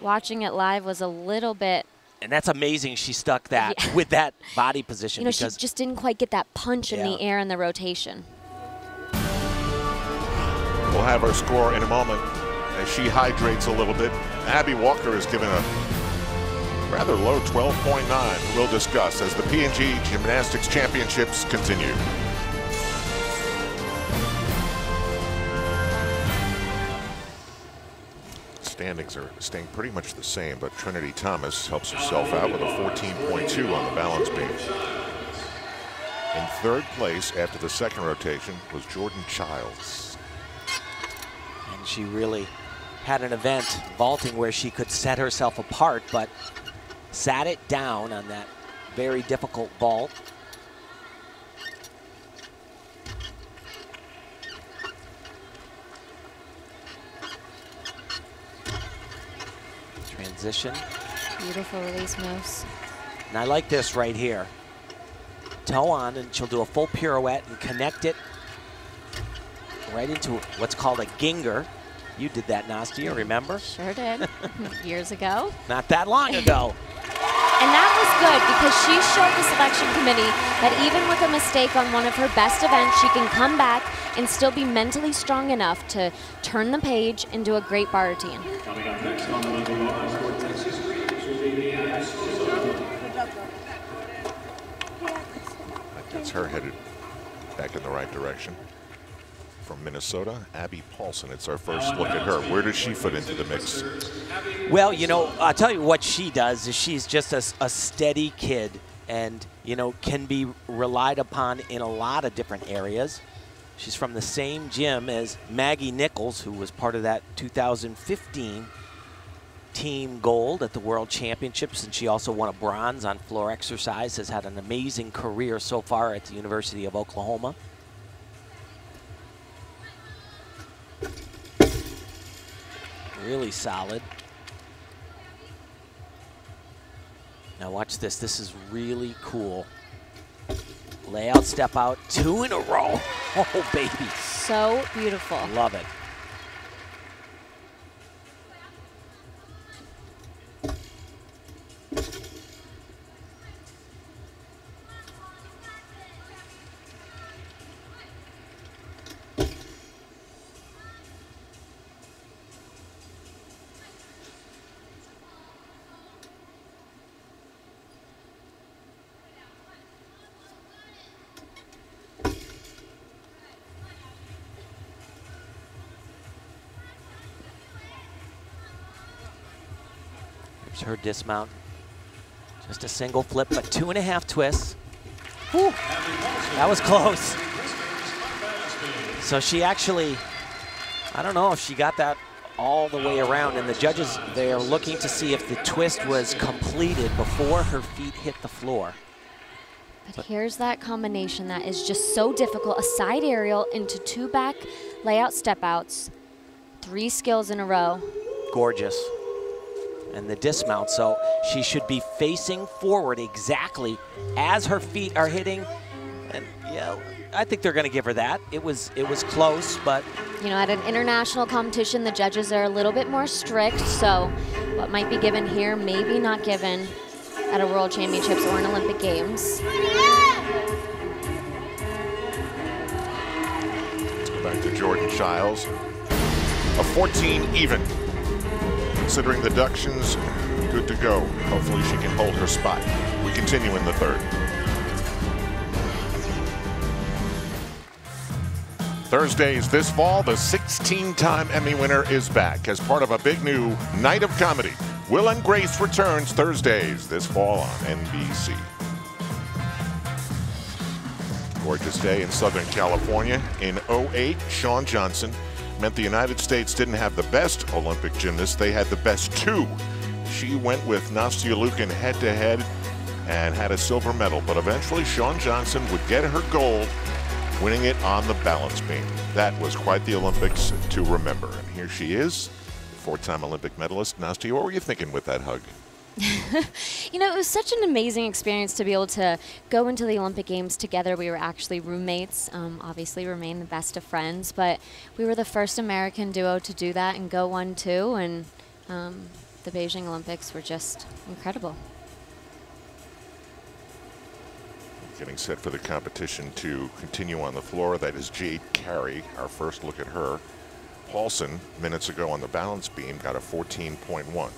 watching it live was a little bit And that's amazing she stuck that Yeah. with that body position you know, she just didn't quite get that punch in the air and the rotation. We'll have our score in a moment as she hydrates a little bit. Abby Walker is given a rather low 12.9. We'll discuss as the P&G Gymnastics Championships continue. Standings are staying pretty much the same, but Trinity Thomas helps herself out with a 14.2 on the balance beam. In third place after the second rotation was Jordan Chiles. and she really had an event vaulting where she could set herself apart, but sat it down on that very difficult vault. Transition. Beautiful release moves. And I like this right here. Toe on, and she'll do a full pirouette and connect it right into what's called a ginger. You did that, Nastia, remember? Sure did. Years ago. Not that long ago. And that was good because she showed the selection committee that even with a mistake on one of her best events, she can come back and still be mentally strong enough to turn the page and do a great bar routine. Coming up next on the Monday bars for Texas Dreams will be Deanne Soza. That gets her headed back in the right direction. From Minnesota, Abby Paulson. It's our first look at her. Where does she fit into the mix? Well, you know, I'll tell you what she does is she's just a, a steady kid and, you know, can be relied upon in a lot of different areas. She's from the same gym as Maggie Nichols, who was part of that 2015 team gold at the World Championships, and she also won a bronze on floor exercise, has had an amazing career so far at the University of Oklahoma. Really solid. Now watch this. This is really cool. Layout, step out, two in a row. Oh, baby. So beautiful. Love it. Her dismount. Just a single flip, but two and a half twists. Whew. That was close. So she actually, I don't know if she got that all the way around, and the judges, they are looking to see if the twist was completed before her feet hit the floor. But here's that combination that is just so difficult. A side aerial into two back layout step outs. Three skills in a row. Gorgeous. And the dismount. So she should be facing forward exactly as her feet are hitting. And yeah, I think they're going to give her that. It was it was close, but You know, at an international competition, the judges are a little bit more strict, so what might be given here, maybe not given at a World Championships or an Olympic Games. Let's go back to Jordan Chiles. A 14 even. Considering the deductions, good to go. Hopefully she can hold her spot. We continue in the third. Thursdays this fall, the 16-time Emmy winner is back as part of a big new night of comedy. Will and Grace returns Thursdays this fall on NBC. Gorgeous day in Southern California. In 08, Shawn Johnson meant the United States didn't have the best Olympic gymnast, they had the best two. She went with Nastia Liukin head to head and had a silver medal, but eventually Shawn Johnson would get her gold, winning it on the balance beam. That was quite the Olympics to remember. And here she is, four time Olympic medalist. Nastia, what were you thinking with that hug? You know, it was such an amazing experience to be able to go into the Olympic Games together. We were actually roommates, um, obviously remain the best of friends, but we were the first American duo to do that and go one, two, and um, the Beijing Olympics were just incredible. Getting set for the competition to continue on the floor. That is Jade Carey, our first look at her. Paulson, minutes ago on the balance beam, got a 14.1.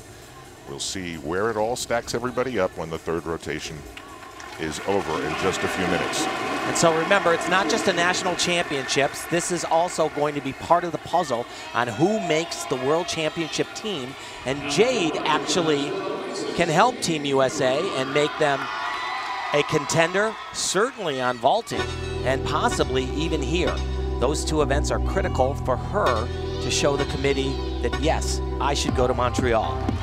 We'll see where it all stacks everybody up when the third rotation is over in just a few minutes. And so remember, it's not just the national championships. This is also going to be part of the puzzle on who makes the world championship team. And Jade actually can help Team USA and make them a contender, certainly on vaulting, and possibly even here. Those two events are critical for her to show the committee that, yes, I should go to Montreal.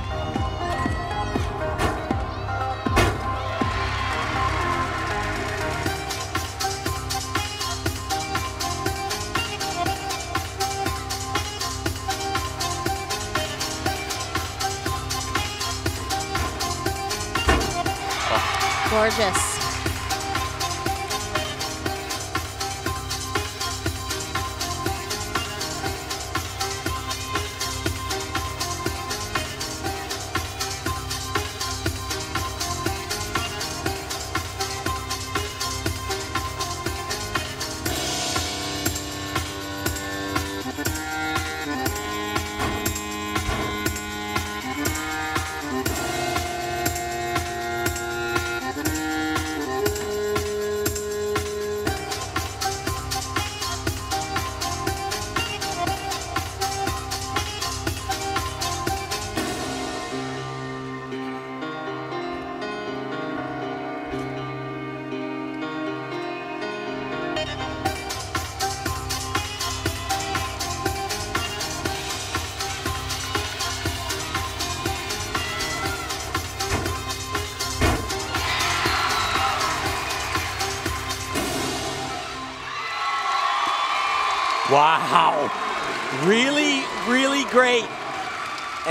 Gorgeous.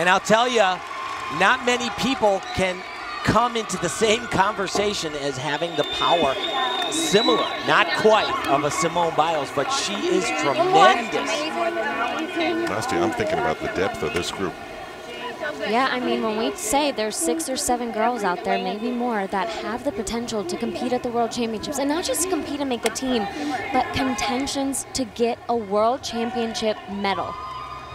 And I'll tell you, not many people can come into the same conversation as having the power similar, not quite, of a Simone Biles, but she is tremendous. Nastia, I'm thinking about the depth of this group. Yeah, I mean, when we say there's six or seven girls out there, maybe more, that have the potential to compete at the World Championships, and not just compete and make the team, but contentions to get a World Championship medal.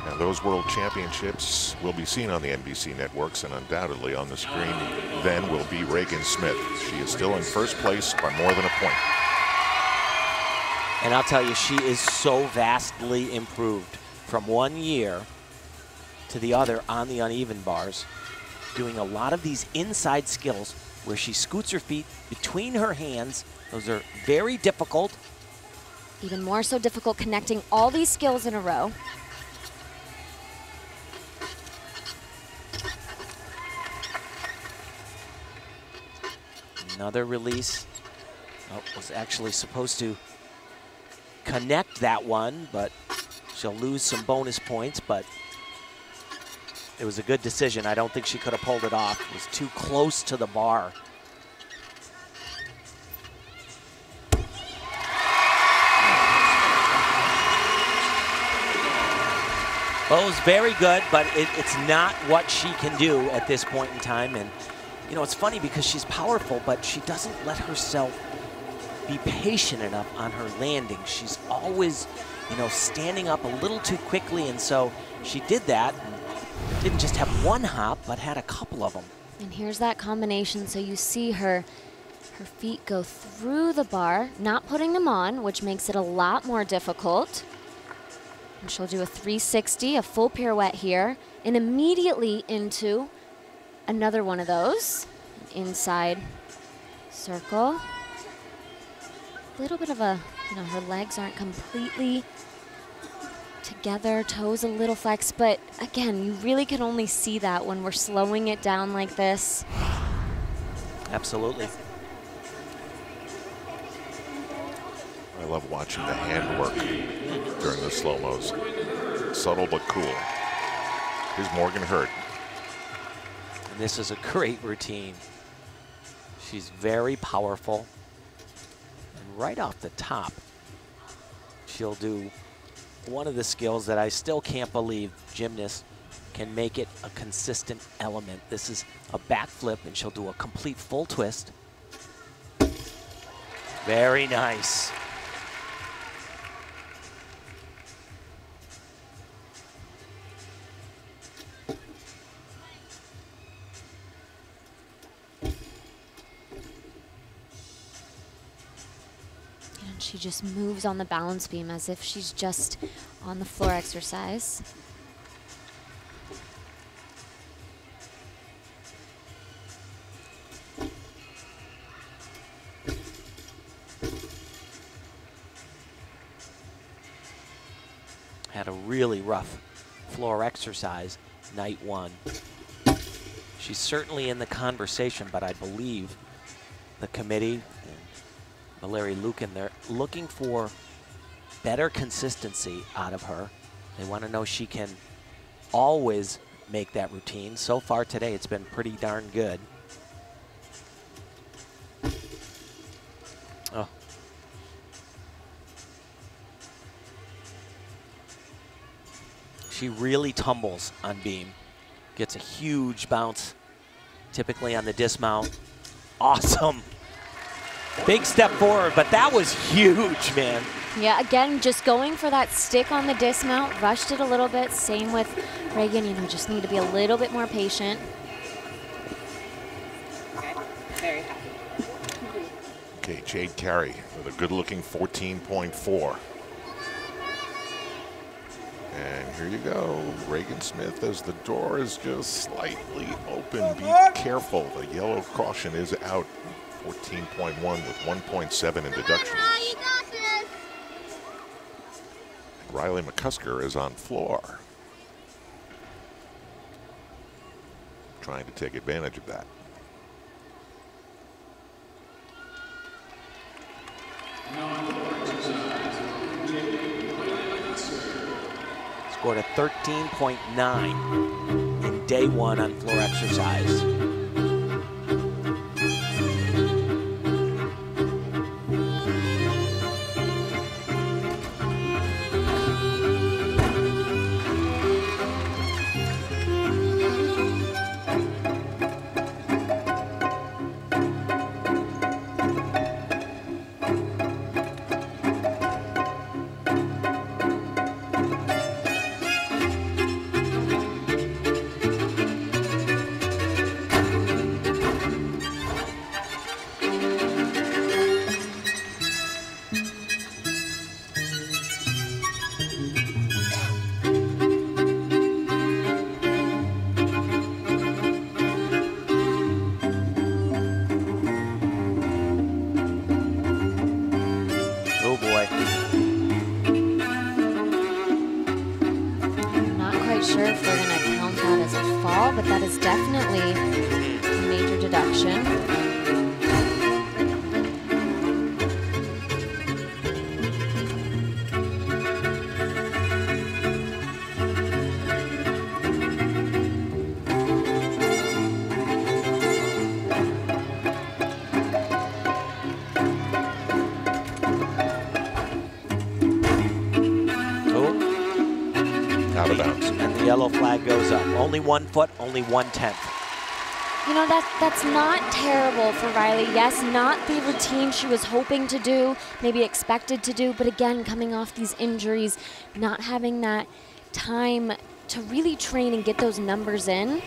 And those World Championships will be seen on the NBC networks and undoubtedly on the screen then will be Ragan Smith. She is still in first place by more than a point. And I'll tell you, she is so vastly improved from one year to the other on the uneven bars, doing a lot of these inside skills where she scoots her feet between her hands. Those are very difficult. Even more so difficult connecting all these skills in a row. Another release. Oh, was actually supposed to connect that one, but she'll lose some bonus points. But it was a good decision. I don't think she could have pulled it off. It was too close to the bar. Was very good, but it, it's not what she can do at this point in time. And, you know, it's funny because she's powerful, but she doesn't let herself be patient enough on her landing. She's always, you know, standing up a little too quickly. And so she did that. Didn't just have one hop, but had a couple of them. And here's that combination. So you see her her feet go through the bar, not putting them on, which makes it a lot more difficult. And she'll do a 360, a full pirouette here, and immediately into another one of those. Inside circle. A little bit of a, you know, her legs aren't completely together, toes a little flexed, but again, you really can only see that when we're slowing it down like this. Absolutely. I love watching the handwork during the slow-mos. Subtle but cool. Here's Morgan Hurd. This is a great routine. She's very powerful. And right off the top, she'll do one of the skills that I still can't believe gymnasts can make it a consistent element. This is a backflip, and she'll do a complete full twist. Very nice. She just moves on the balance beam as if she's just on the floor exercise. had a really rough floor exercise night one. She's certainly in the conversation, but I believe the committee and Valeri Liukin, they're looking for better consistency out of her. They want to know she can always make that routine. So far today, it's been pretty darn good. Oh, She really tumbles on beam. Gets a huge bounce, typically on the dismount. Awesome. Big step forward, but that was huge, man. Yeah, again, just going for that stick on the dismount, rushed it a little bit. Same with Ragan, you know, just need to be a little bit more patient. Very happy. Okay, Jade Carey with a good-looking 14.4. And here you go, Ragan Smith as the door is just slightly open. Be careful, the yellow caution is out. 14.1 with 1.7 in deductions. Riley McCusker is on floor. Trying to take advantage of that. Scored a 13.9 in day one on floor exercise. Yellow flag goes up. Only one foot, only one tenth. You know, that, that's not terrible for Riley. Yes, not the routine she was hoping to do, maybe expected to do, but again, coming off these injuries, not having that time to really train and get those numbers in,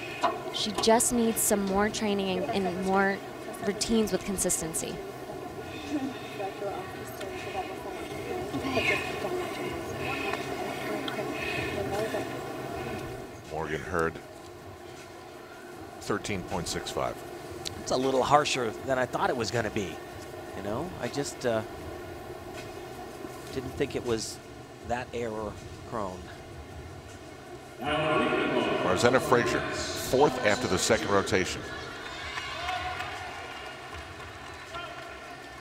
she just needs some more training and, and more routines with consistency. Morgan Hurd, 13.65. It's a little harsher than I thought it was going to be. You know, I just uh, didn't think it was that error prone. Margzetta Frazier, fourth after the second rotation.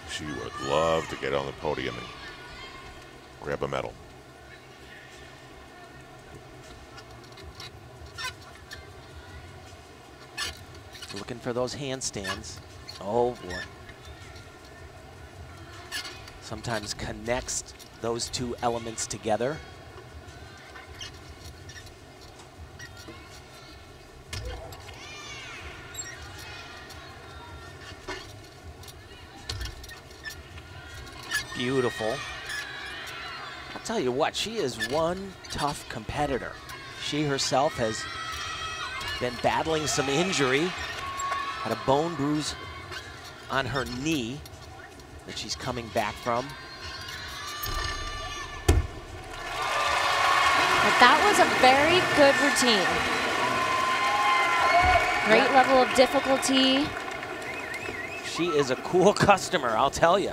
She would love to get on the podium and grab a medal. Looking for those handstands. Oh boy. Sometimes connects those two elements together. Beautiful. I'll tell you what, she is one tough competitor. She herself has been battling some injury, had a bone bruise on her knee that she's coming back from. But that was a very good routine. Great level of difficulty. She is a cool customer, I'll tell you.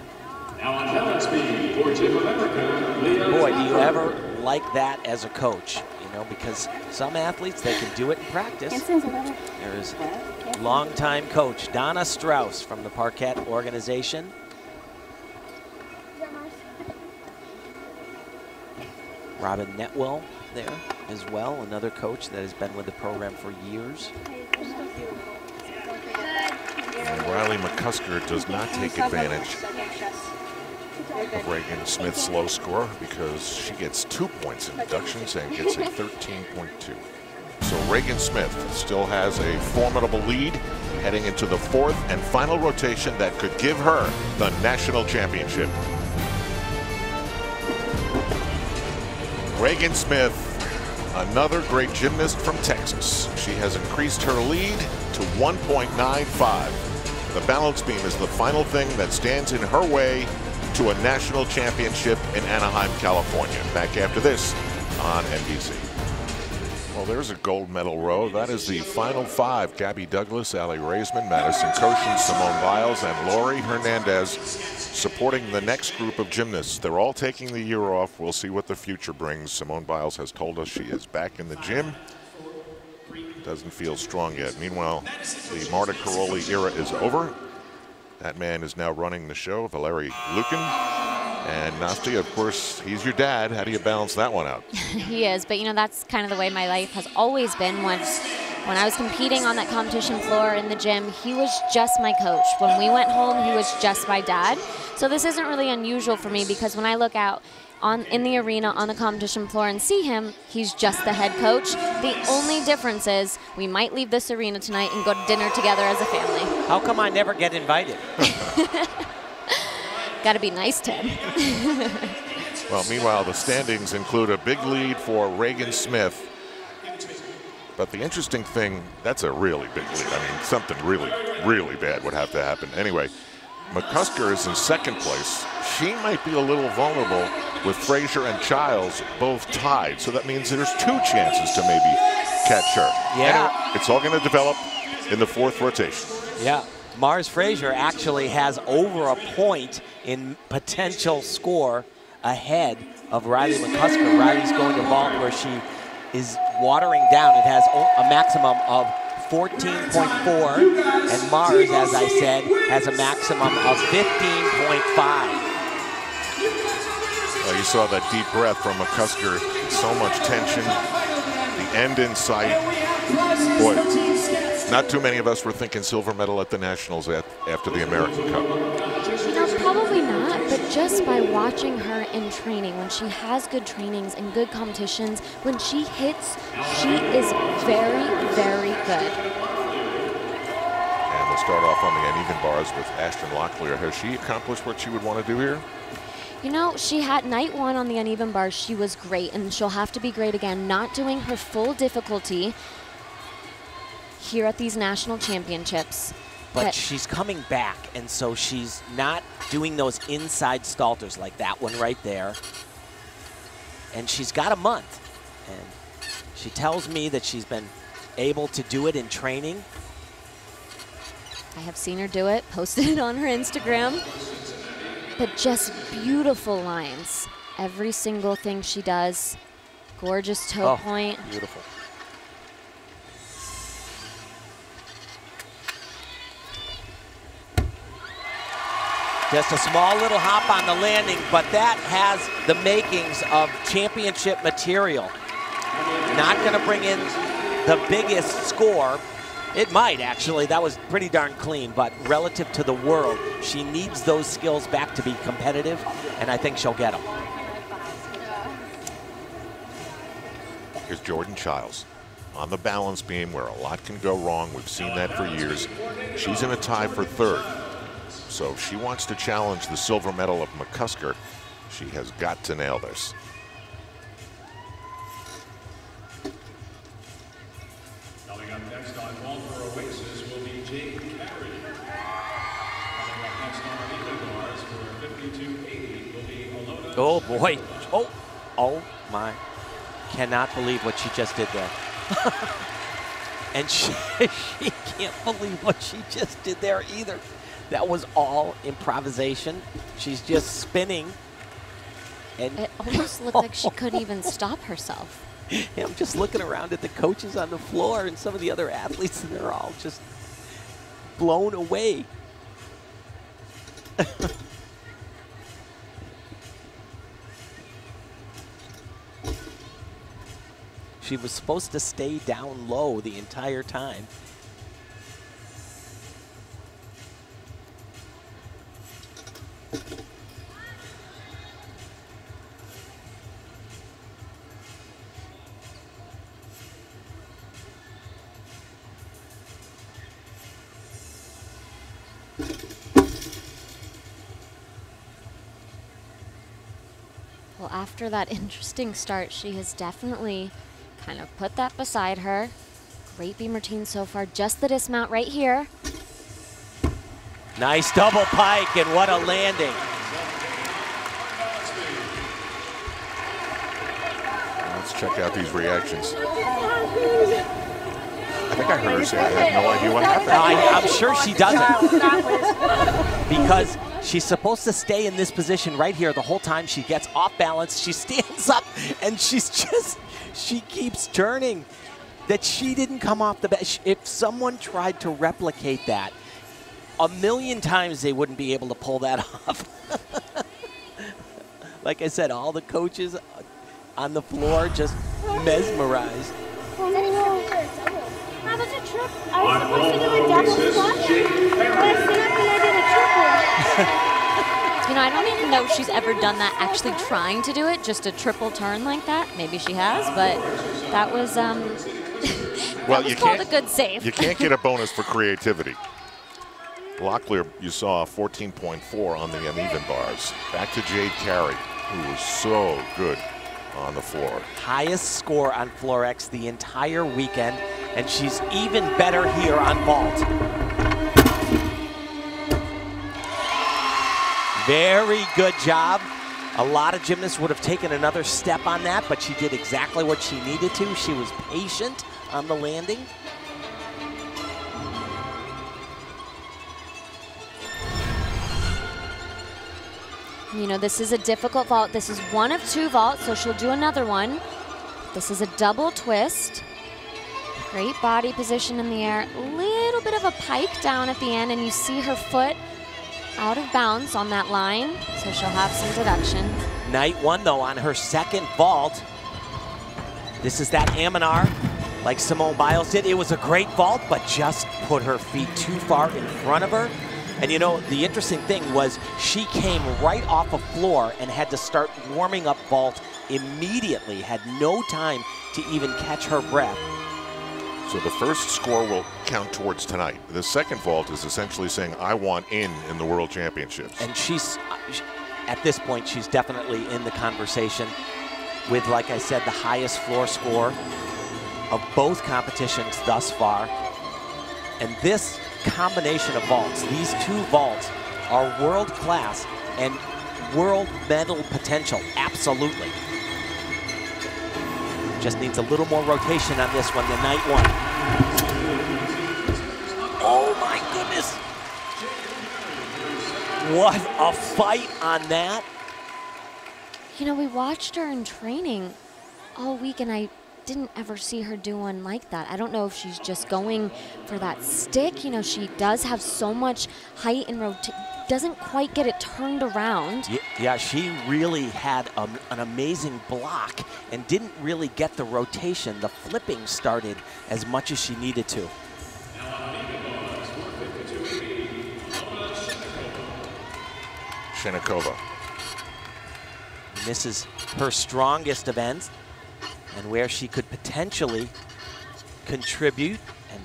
Now on balance beam for Team America, Leah Boy, do you ever like that as a coach, you know, because some athletes, they can do it in practice. There's longtime coach Donna Strauss from the Parquet organization. Robin Netwell there as well, another coach that has been with the program for years. And Riley McCusker does not take advantage of Ragan Smith's low score because she gets two points in deductions and gets a 13.2. So Ragan Smith still has a formidable lead heading into the fourth and final rotation that could give her the national championship. Ragan Smith, another great gymnast from Texas. She has increased her lead to 1.95. The balance beam is the final thing that stands in her way to a national championship in Anaheim, California. Back after this on NBC. Well, there's a gold medal row. That is the final five. Gabby Douglas, Aly Raisman, Madison Kocian, Simone Biles, and Laurie Hernandez supporting the next group of gymnasts. They're all taking the year off. We'll see what the future brings. Simone Biles has told us she is back in the gym. Doesn't feel strong yet. Meanwhile, the Martha Karolyi era is over. That man is now running the show, Valeri Liukin. And Nastia, of course, he's your dad. How do you balance that one out? he is, but you know, that's kind of the way my life has always been. Once when I was competing on that competition floor in the gym, he was just my coach. When we went home, he was just my dad. So this isn't really unusual for me because when I look out on in the arena on the competition floor and see him, he's just the head coach. The only difference is we might leave this arena tonight and go to dinner together as a family. How come I never get invited? Got to be nice Ted. Well, meanwhile, the standings include a big lead for Ragan Smith. But the interesting thing, that's a really big lead. I mean, something really, really bad would have to happen. Anyway, McCusker is in second place. She might be a little vulnerable with Frazier and Chiles both tied. So that means there's two chances to maybe catch her. Yeah. Anyway, it's all going to develop in the fourth rotation. Yeah. Mars Frazier actually has over a point in potential score ahead of Riley McCusker. Riley's going to vault where she is watering down. It has a maximum of 14.4, and Mars, as I said, has a maximum of 15.5. Well, you saw that deep breath from McCusker. So much tension. The end in sight. Boy, Not too many of us were thinking silver medal at the Nationals at, after the American Cup. Know, probably not, but just by watching her in training, when she has good trainings and good competitions, when she hits, she is very, very good. And we'll start off on the uneven bars with Ashton Locklear. Has she accomplished what she would want to do here? You know, she had night one on the uneven bars. She was great, and she'll have to be great again. Not doing her full difficulty here at these national championships. But she's coming back, and so she's not doing those inside Stalders like that one right there. And she's got a month. And she tells me that she's been able to do it in training. I have seen her do it, posted it on her Instagram. But just beautiful lines. Every single thing she does. Gorgeous toe oh, point. Beautiful. Just a small little hop on the landing, but that has the makings of championship material. Not going to bring in the biggest score. It might, actually. That was pretty darn clean, but relative to the world, she needs those skills back to be competitive, and I think she'll get them. Here's Jordan Chiles on the balance beam where a lot can go wrong. We've seen that for years. She's in a tie for third. So if she wants to challenge the silver medal of McCusker, she has got to nail this. Coming up next on Vault Oasis will be Jade Carey. Coming up next on Legal Bars for 5280 will be Alyona. Oh, boy. Oh, oh, my. Cannot believe what she just did there. and she, she can't believe what she just did there either. That was all improvisation. She's just spinning. And It almost looked like she couldn't even stop herself. I'm just looking around at the coaches on the floor and some of the other athletes, and they're all just blown away. she was supposed to stay down low the entire time. Well, after that interesting start, she has definitely kind of put that beside her. Great beam routine so far. Just the dismount right here. Nice double pike, and what a landing. Let's check out these reactions. I think I heard her say I have no idea what happened. I, I'm sure she doesn't. because she's supposed to stay in this position right here the whole time. She gets off balance. She stands up, and she's just, she keeps turning. That she didn't come off the bench. If someone tried to replicate that, a million times they wouldn't be able to pull that off. like I said, all the coaches on the floor just mesmerized. Oh no. That a trip. I was supposed to do a double squat, but I stood up and I did a triple. You know, I don't even know if she's ever done that actually trying to do it, just a triple turn like that. Maybe she has, but that was, um, well, was you called can't, a good save. you can't get a bonus for creativity. Locklear, you saw 14.4 on the uneven bars. Back to Jade Carey, who was so good on the floor. Highest score on Floor X the entire weekend, and she's even better here on vault. Very good job. A lot of gymnasts would have taken another step on that, but she did exactly what she needed to. She was patient on the landing. You know, this is a difficult vault. This is one of two vaults, so she'll do another one. This is a double twist. Great body position in the air. Little bit of a pike down at the end, and you see her foot out of bounds on that line, so she'll have some deduction. Night one, though, on her second vault. This is that Amanar like Simone Biles did. It was a great vault, but just put her feet too far in front of her. And you know, the interesting thing was she came right off a floor and had to start warming up vault immediately, had no time to even catch her breath. So the first score will count towards tonight. The second vault is essentially saying, I want in in the World Championships. And she's, uh, at this point, she's definitely in the conversation with, like I said, the highest floor score of both competitions thus far. And this combination of vaults, these two vaults, are world class and world medal potential, absolutely. Just needs a little more rotation on this one than night one. Oh my goodness. What a fight on that. You know, we watched her in training all week, and I didn't ever see her do one like that. I don't know if she's just going for that stick. You know, she does have so much height and rotation, doesn't quite get it turned around. Yeah, yeah she really had a, an amazing block and didn't really get the rotation. The flipping started as much as she needed to. Shchennikova. Misses her strongest events and where she could potentially contribute and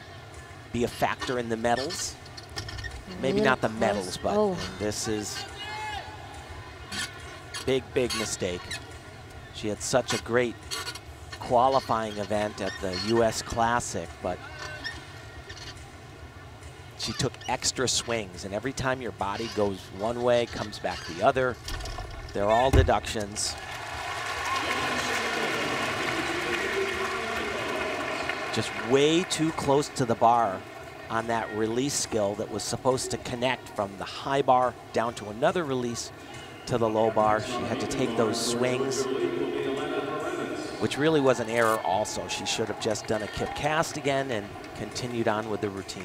be a factor in the medals. Maybe mm-hmm. not the medals, but Oh. this is big, big mistake. She had such a great qualifying event at the U.S. Classic, but she took extra swings, and every time your body goes one way, comes back the other, they're all deductions. Just way too close to the bar on that release skill that was supposed to connect from the high bar down to another release to the low bar. She had to take those swings, which really was an error also. She should have just done a kip cast again and continued on with the routine.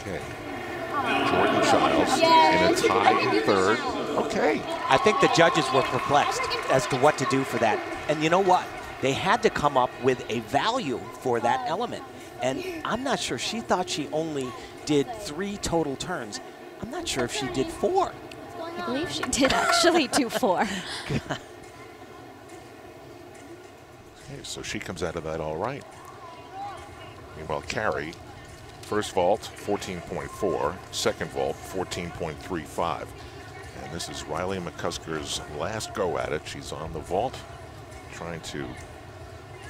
Okay. Jordan Chiles in a tie third. Okay. I think the judges were perplexed as to what to do for that. And you know what? They had to come up with a value for that element. And I'm not sure. She thought she only did three total turns. I'm not sure if she did four. I believe she did actually do four. Okay, so she comes out of that all right. Meanwhile, Carey, first vault, 14.4. Second vault, 14.35. And this is Riley McCusker's last go at it. She's on the vault, trying to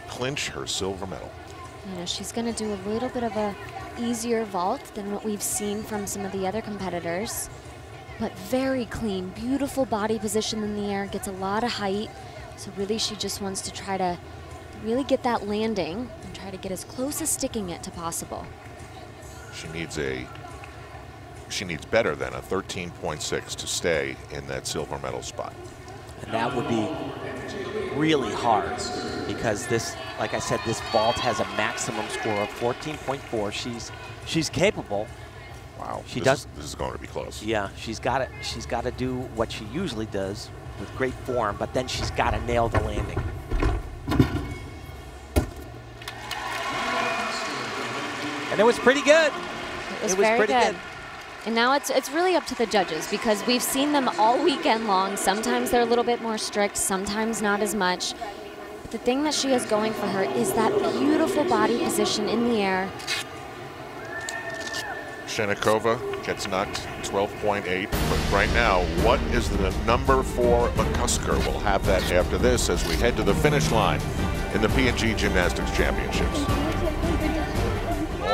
clinch her silver medal. You know, she's going to do a little bit of a easier vault than what we've seen from some of the other competitors. But very clean, beautiful body position in the air, gets a lot of height. So really she just wants to try to really get that landing and try to get as close as sticking it to possible. She needs a she needs better than a 13.6 to stay in that silver medal spot. And that would be really hard because this, like I said, this vault has a maximum score of 14.4. She's she's capable. Wow. She this does- Is, this is going to be close. Yeah, she's got to she's got to do what she usually does with great form, but then she's got to nail the landing. And it was pretty good. It was, It was very pretty good. good. And now it's it's really up to the judges because we've seen them all weekend long. Sometimes they're a little bit more strict, sometimes not as much. But the thing that she has going for her is that beautiful body position in the air. Shchennikova gets knocked 12.8. But right now, what is the number for McCusker? We'll have that after this as we head to the finish line in the P&G Gymnastics Championships.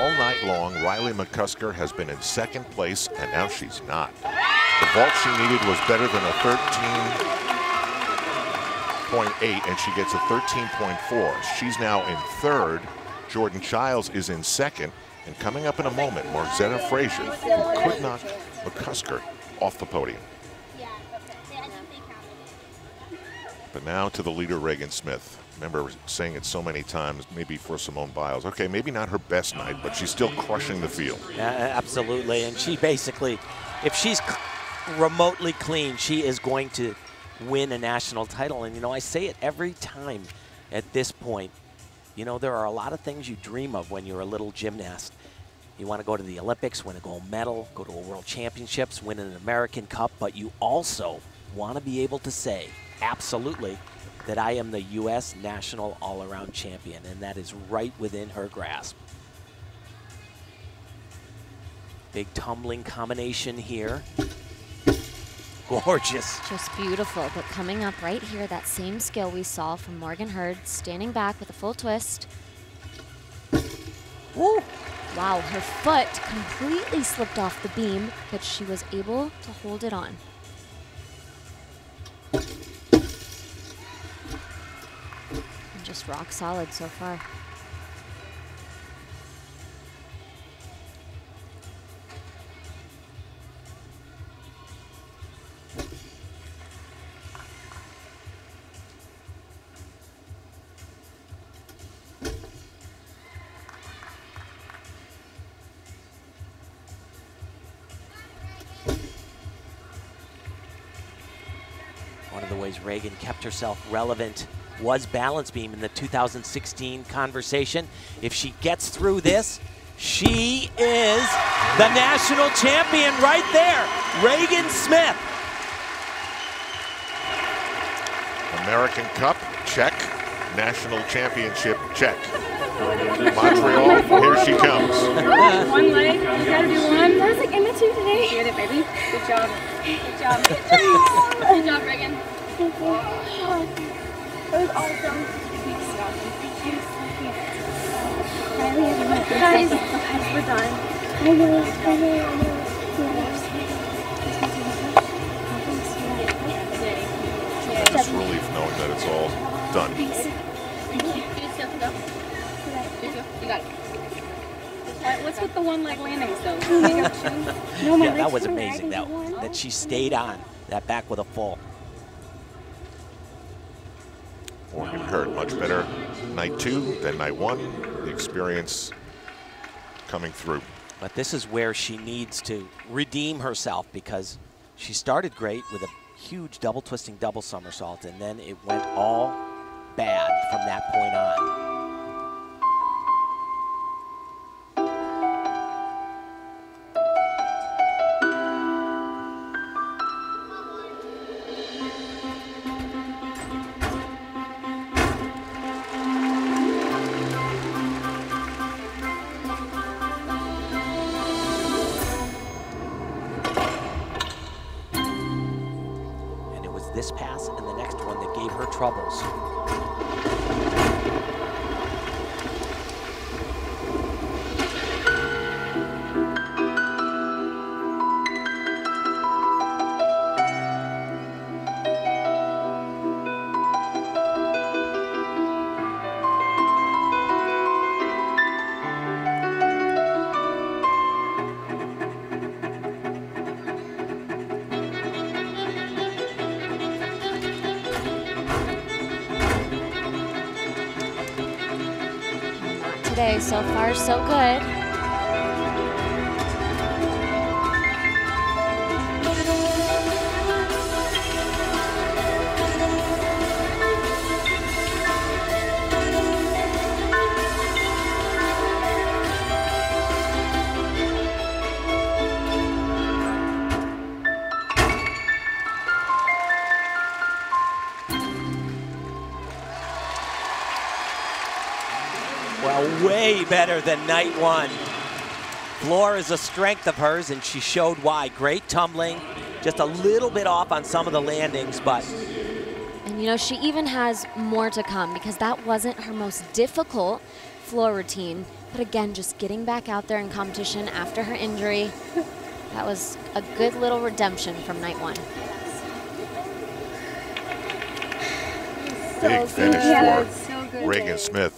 All night long, Riley McCusker has been in second place, and now she's not. The vault she needed was better than a 13.8, and she gets a 13.4. She's now in third. Jordan Chiles is in second. And coming up in a moment, Margzetta Frazier, who could knock McCusker off the podium. But now to the leader, Ragan Smith. Remember saying it so many times, maybe for Simone Biles. Okay, maybe not her best night, but she's still crushing the field. Yeah, absolutely. And she basically, if she's remotely clean, she is going to win a national title. And, you know, I say it every time at this point. You know, there are a lot of things you dream of when you're a little gymnast. You want to go to the Olympics, win a gold medal, go to a World Championships, win an American Cup, but you also want to be able to say, absolutely, that I am the U.S. national all-around champion, and that is right within her grasp. Big tumbling combination here. Gorgeous. Just beautiful, but coming up right here, that same skill we saw from Morgan Hurd, standing back with a full twist. Woo. Wow, her foot completely slipped off the beam, but she was able to hold it on. Just rock solid so far. One of the ways Ragan kept herself relevant was balance beam in the 2016 conversation. If she gets through this, she is the national champion right there, Ragan Smith. American Cup, check. National Championship, check. Montreal, here she comes. One leg. You gotta do one. I was like, I'm two today. You did it, baby. Good job. Good job. Good job, Ragan. Thank you. That was awesome. Guys, guys, we're done. I know, I know, I know. Tremendous relief knowing that it's all done. You got it. What's with the one leg landings though? No, Yeah, that was amazing. That, that she stayed on that back with a full. Hurd, much better night two than night one. The experience coming through. But this is where she needs to redeem herself because she started great with a huge double twisting double somersault and then it went all bad from that point on. So far, so good. Better than night one. Floor is a strength of hers, and she showed why. Great tumbling, just a little bit off on some of the landings, but And you know, she even has more to come because that wasn't her most difficult floor routine. But again, just getting back out there in competition after her injury, that was a good little redemption from night one. Big finish Yeah, for so good. Ragan Smith.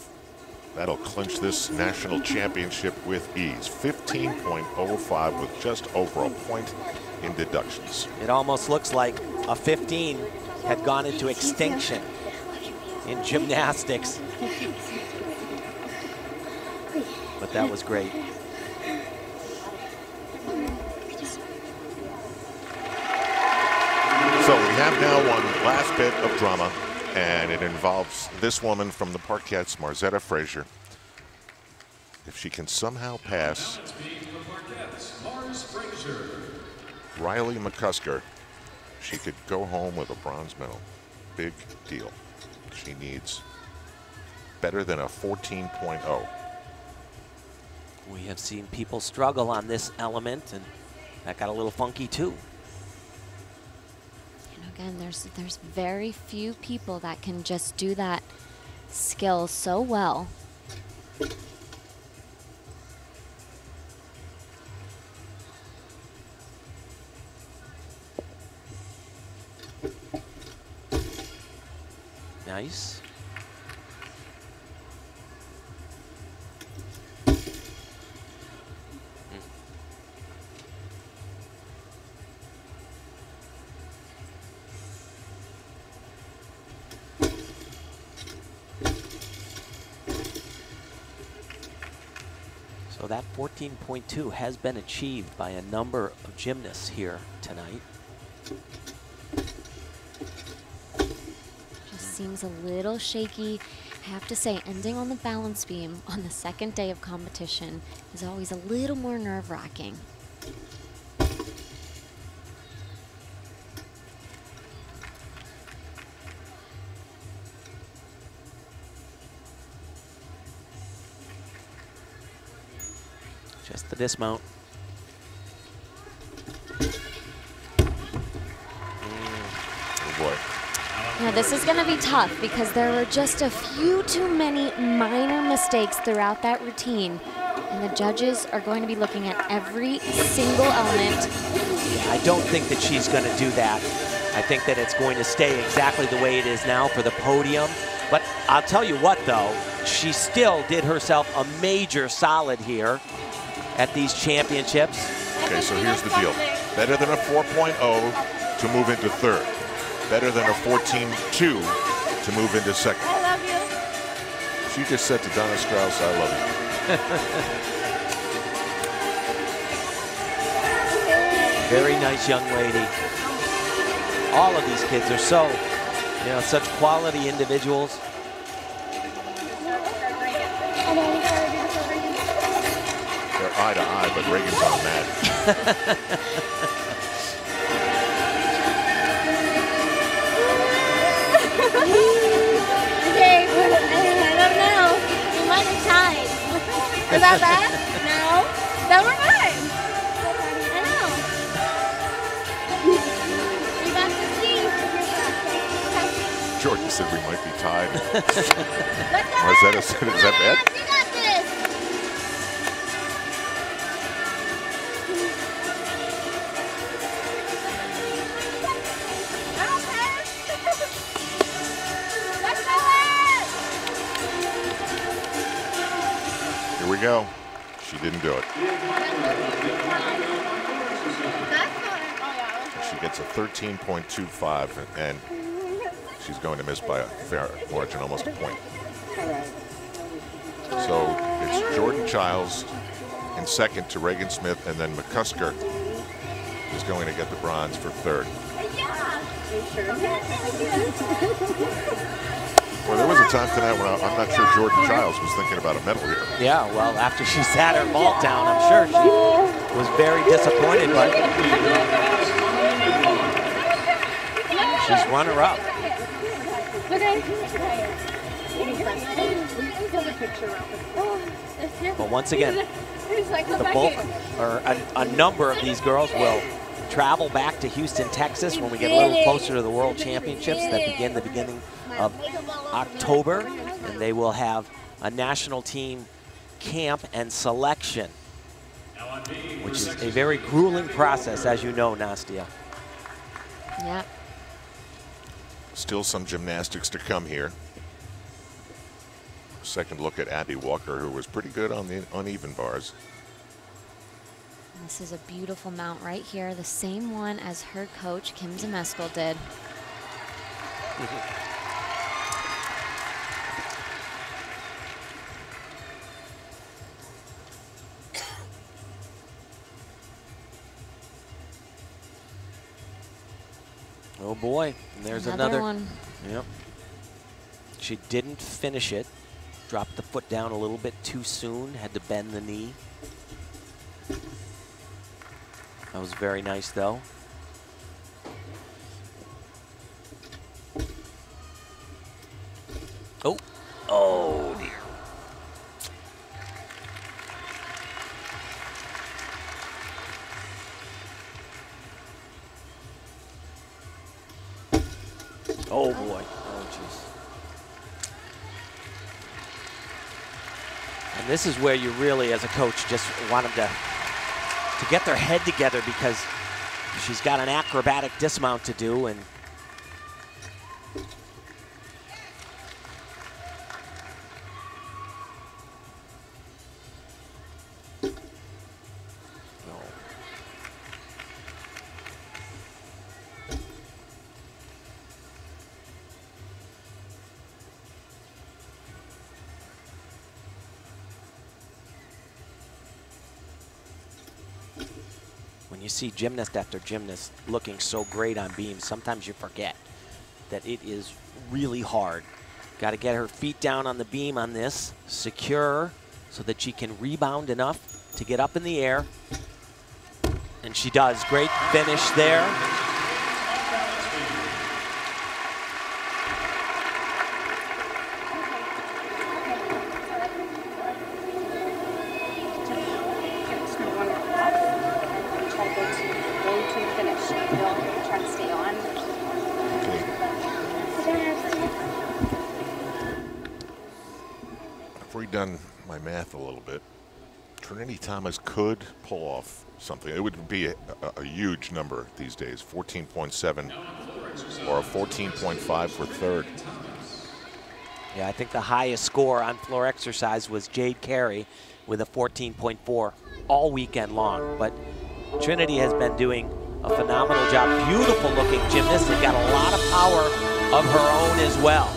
That'll clinch this national championship with ease. 15.05 with just over a point in deductions. it almost looks like a 15 had gone into extinction in gymnastics. But that was great. So we have now one last bit of drama, and it involves this woman from the Parkettes, Margzetta Frazier. If she can somehow pass Riley McCusker, she could go home with a bronze medal. Big deal. She needs better than a 14.0. We have seen people struggle on this element, and that got a little funky too. You know, again, there's there's very few people that can just do that skill so well. 16.2 has been achieved by a number of gymnasts here tonight. Just seems a little shaky. I have to say, ending on the balance beam on the second day of competition is always a little more nerve-wracking. The dismount. Mm. Oh boy. Now this is going to be tough because there were just a few too many minor mistakes throughout that routine. And the judges are going to be looking at every single element. Yeah, I don't think that she's going to do that. I think that it's going to stay exactly the way it is now for the podium. But I'll tell you what, though, she still did herself a major solid here at these championships. Okay, so here's the deal. Better than a 4.0 to move into third. Better than a 14.2 to move into second. I love you. She just said to Donna Strauss, I love you. Very nice young lady. All of these kids are so, you know, such quality individuals. Eye to eye, but Ragan's on mad. Okay, I don't know. We might have tied. Is that bad? no. Then we're fine. I know. We got to see. Jordan said we might be tied. Margzetta said, is that bad? Here we go. She didn't do it. She gets a 13.25, and she's going to miss by a fair margin, almost a point. So it's Jordan Chiles in second to Ragan Smith, and then McCusker is going to get the bronze for third. Time tonight when I, I'm not sure Jordan Chiles was thinking about a medal here. Yeah, well, after she sat her vault down, I'm sure she was very disappointed, but she's runner-up. But once again, the bulk or a, a number of these girls will travel back to Houston, Texas when we get a little closer to the World Championships that begin the beginning of October. And they will have a national team camp and selection, which is a very grueling process, as you know, Nastia. Yeah. Still some gymnastics to come here. Second look at Abby Walker, who was pretty good on the uneven bars. This is a beautiful mount right here, the same one as her coach, Kim Zmeskal, did. Oh boy, and there's Another another. one. Yep. She didn't finish it. Dropped the foot down a little bit too soon. Had to bend the knee. That was very nice, though. Oh, oh dear. Oh boy. Oh jeez. And this is where you really, as a coach, just want them to to get their head together because she's got an acrobatic dismount to do and see gymnast after gymnast looking so great on beam, sometimes you forget that it is really hard. Got to get her feet down on the beam on this, secure so that she can rebound enough to get up in the air. And she does. Great finish there. Just gonna wander up and try to go to go to the finish. You'll try to stay on. I've redone my math a little bit. Trinity Thomas could pull off something. It would be a, a, huge number these days 14.7 or a 14.5 for third. Yeah, I think the highest score on floor exercise was Jade Carey with a 14.4 all weekend long. But Trinity has been doing a phenomenal job. Beautiful looking gymnast and got a lot of power of her own as well.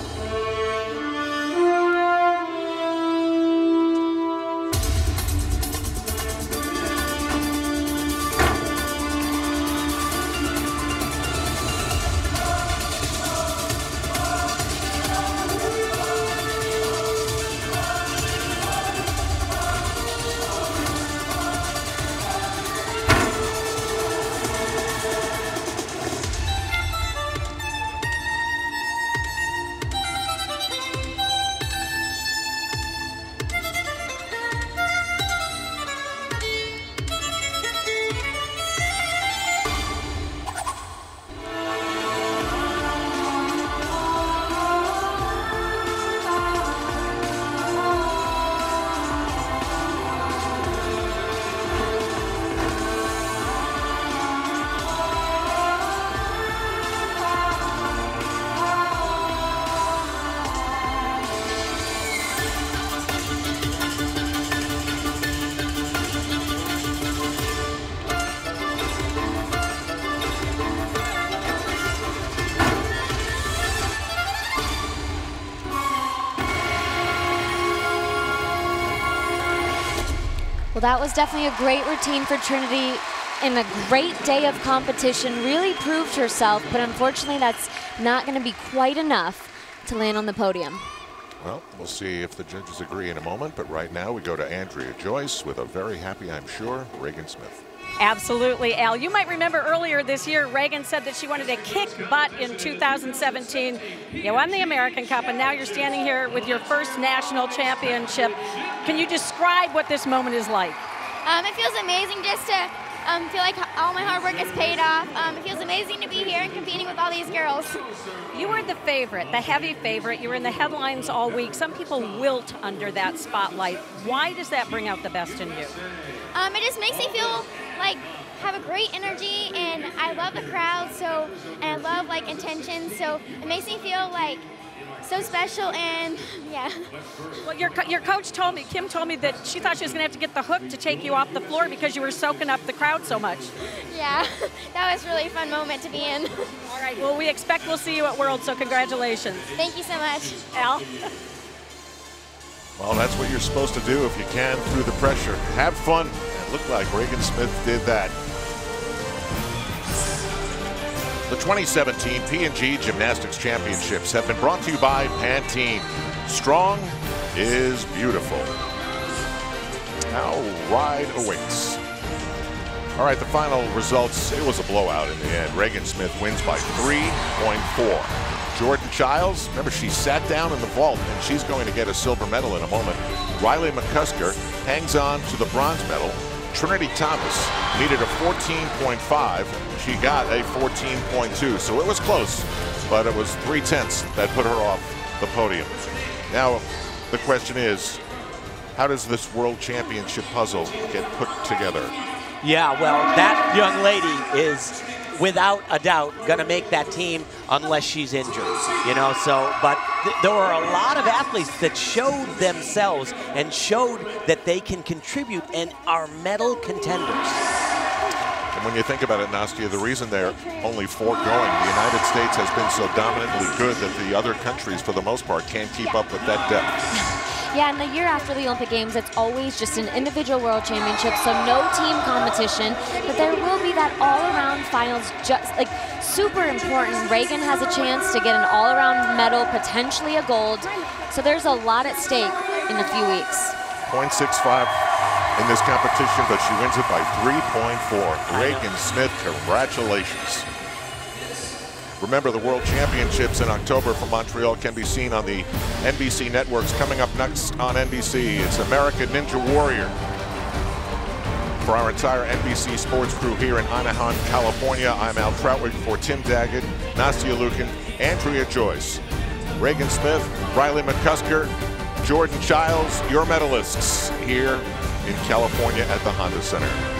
Well, that was definitely a great routine for Trinity and a great day of competition. Really proved herself, but unfortunately, that's not going to be quite enough to land on the podium. Well, we'll see if the judges agree in a moment, but right now we go to Andrea Joyce with a very happy, I'm sure, Ragan Smith. Absolutely, Al. You might remember earlier this year, Ragan said that she wanted to kick butt in 2017. You won the American Cup, and now you're standing here with your first national championship. Can you describe what this moment is like? Um, it feels amazing just to um, feel like all my hard work has paid off. Um, it feels amazing to be here and competing with all these girls. You were the favorite, the heavy favorite. You were in the headlines all week. Some people wilt under that spotlight. Why does that bring out the best in you? Um, it just makes me feel like have a great energy, and I love the crowd. So, and I love like intention. So it makes me feel like so special, and yeah. Well, your, co- your coach told me, Kim told me that she thought she was going to have to get the hook to take you off the floor because you were soaking up the crowd so much. Yeah, that was really a fun moment to be in. All right, well, we expect we'll see you at World, so congratulations. Thank you so much. Al? Well, that's what you're supposed to do if you can through the pressure. Have fun. And look like Ragan Smith did that. The 2017 P&G Gymnastics Championships have been brought to you by Pantene. Strong is beautiful. Now ride awaits. All right, the final results, it was a blowout in the end. Ragan Smith wins by 3.4. Jordan Chiles, remember she sat down in the vault and she's going to get a silver medal in a moment. Riley McCusker hangs on to the bronze medal. Trinity Thomas needed a 14.5. She got a 14.2, so it was close, but it was three tenths that put her off the podium. Now, the question is, how does this world championship puzzle get put together? Yeah, well, that young lady is without a doubt going to make that team unless she's injured. You know, so, but th there were a lot of athletes that showed themselves and showed that they can contribute and are medal contenders. And when you think about it, Nastia, the reason they're only foregoing, the United States has been so dominantly good that the other countries, for the most part, can't keep up with that depth. Yeah, and the year after the Olympic Games, it's always just an individual world championship, so no team competition. But there will be that all-around finals, just like super important. Ragan has a chance to get an all-around medal, potentially a gold. So there's a lot at stake in a few weeks. 0.65 in this competition, but she wins it by 3.4. Ragan Smith, congratulations. Remember, the World Championships in October from Montreal can be seen on the NBC networks. Coming up next on NBC, it's American Ninja Warrior. For our entire NBC sports crew here in Anaheim, California, I'm Al Trautwig for Tim Daggett, Nastia Liukin, Andrea Joyce, Ragan Smith, Riley McCusker, Jordan Chiles, your medalists here in California at the Honda Center.